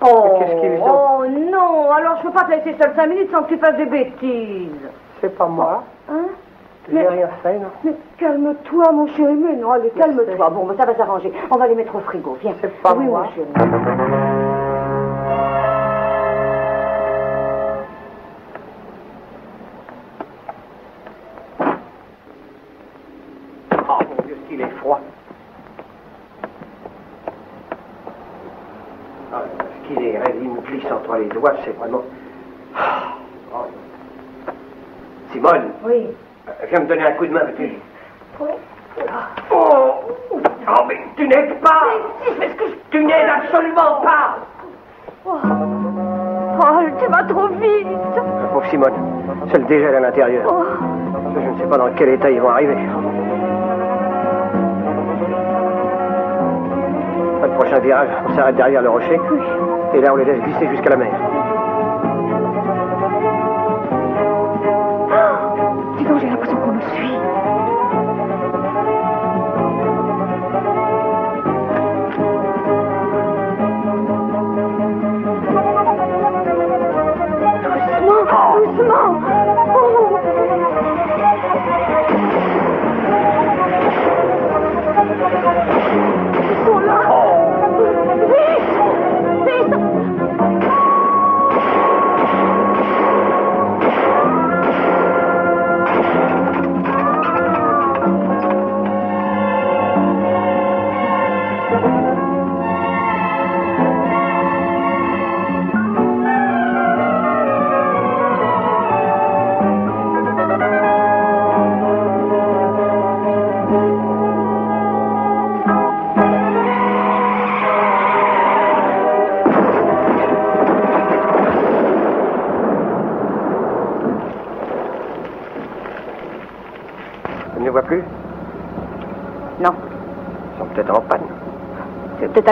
Oh, Qu'est-ce qu'ils ont oh non, alors je peux pas te laisser seul cinq minutes sans que tu fasses des bêtises. C'est pas moi. Hein? J'ai Mais- rien fait, non. Mais calme-toi, mon chéri, mais non, allez, calme-toi. Bon, mais ça va s'arranger. On va les mettre au frigo, viens. C'est pas oui, moi. mon chéri. C'est vraiment. Ah, oh. Simone, Oui. euh, viens me donner un coup de main, veux-tu Oui. Oh, oh, mais tu n'aides pas Tu n'aides absolument pas Oh, Oh, tu vas trop vite. La pauvre Simone, c'est le dégel à l'intérieur. Oh. Je ne sais pas dans quel état ils vont arriver. Le prochain virage, on s'arrête derrière le rocher. Et là, on les laisse glisser jusqu'à la mer.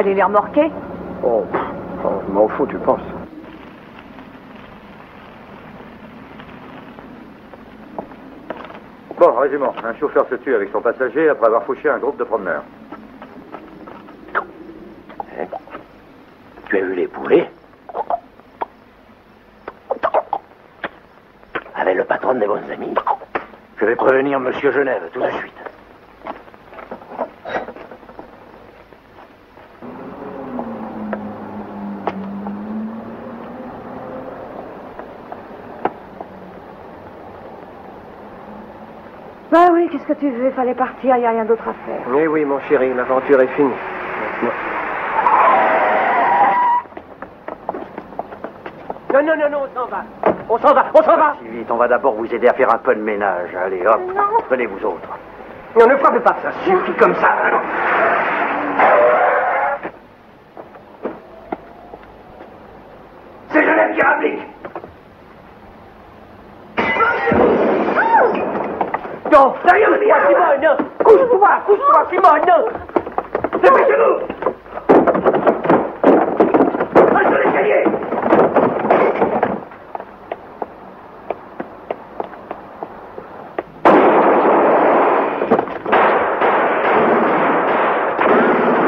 Les remorquer Oh, oh, je m'en fous, tu penses Bon, résumons. Un chauffeur se tue avec son passager après avoir fauché un groupe de promeneurs. Tu as vu les poulets? Avec le patron des bons amis? Je vais prévenir Monsieur Genève tout de suite. Bah oui, qu'est-ce que tu veux? Il fallait partir, il n'y a rien d'autre à faire. Oui, oui, mon chéri, l'aventure est finie. Non, non, non, non, on s'en va. On s'en va, on s'en va. Si vite, on va d'abord vous aider à faire un peu de ménage. Allez, hop, venez vous autres. Non, ne frappez pas, ça suffit comme ça. hein. C'est Genève qui rapplique. Non, derrière le toi, Simone Couche-toi, couche-toi, Simone Dépêchez-vous Reste sur l'escalier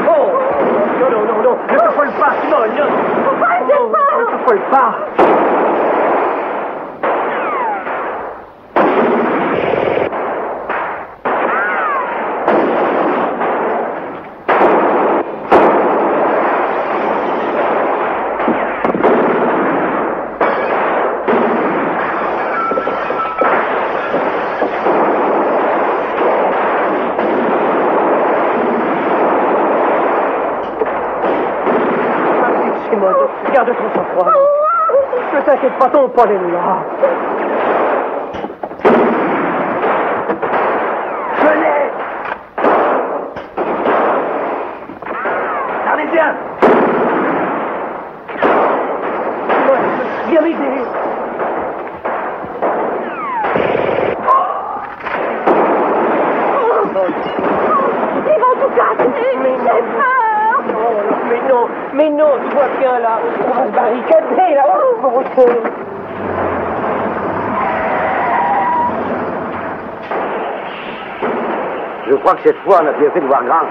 Oh Non, non, non, non Ne te folle pas, Simone Pourquoi Non, ne te folle pas Simone, garde ton sang-froid. Ne t'inquiète pas, ton Paul est là. Venez Arlésiens Viens m'aider Ils vont tout casser J'ai peur Mais non, mais non, tu vois bien là, on va se barricader là. Oh, mon Dieu. Je crois cette fois, on a bien fait de voir grand.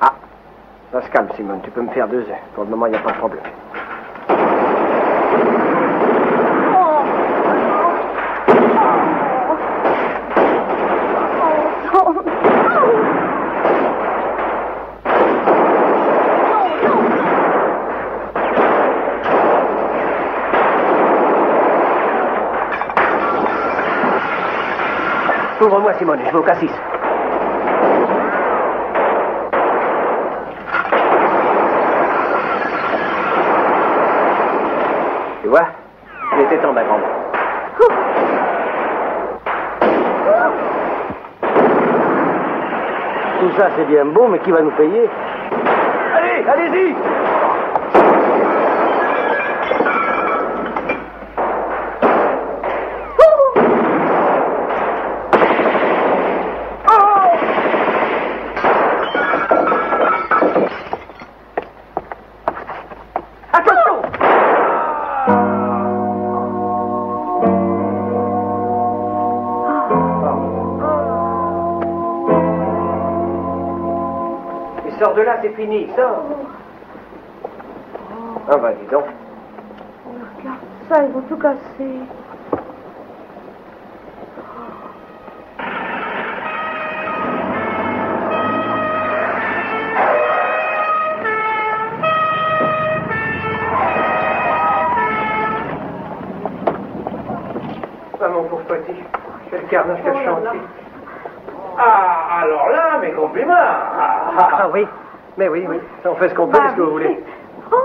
Ah, ça se calme, Simone. Tu peux me faire deux œufs. Pour le moment, il n'y a pas de problème. Ouvre-moi, Simone, je vais au cassis. Tu vois Il était temps, ma grande. Tout ça, c'est bien beau, mais qui va nous payer? Allez, allez-y fini, sors. Ah bah dis donc. Regarde ça, ils vont tout casser. Mais oui, oui. On fait ce qu'on peut, Bah ce que vous oui. voulez. Oh,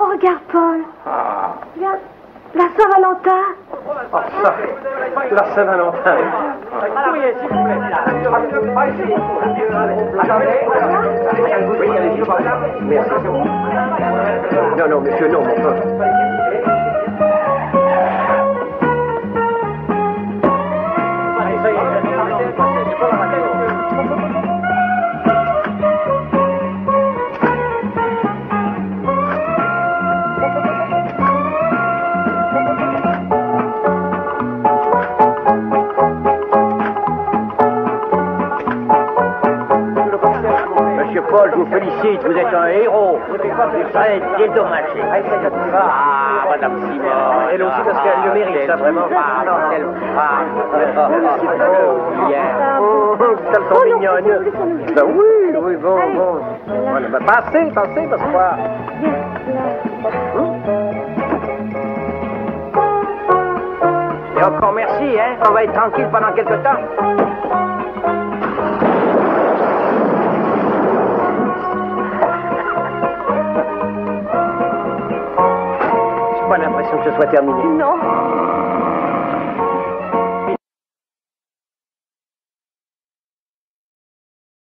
oh regarde Paul. ah. Regarde, la Saint-Valentin. Oh, ça. La Saint-Valentin. Ah, Courrier, s'il vous plaît. Attendez. Oui, allez-y, Merci. Non, non, monsieur, non, mon héros. Vous serez dédommagé. Ah, Madame Simon. Elle aussi, parce qu'elle le mérite, ça, vraiment. Ah, non, elle... Ah, oh, bien. Oh, ça le sont mignonnes. Oui, oui, bon, bon. Voilà, passez, passez, parce que Et encore merci, hein. On va être tranquille pendant quelque temps. J'ai pas l'impression que ce soit terminé. Non.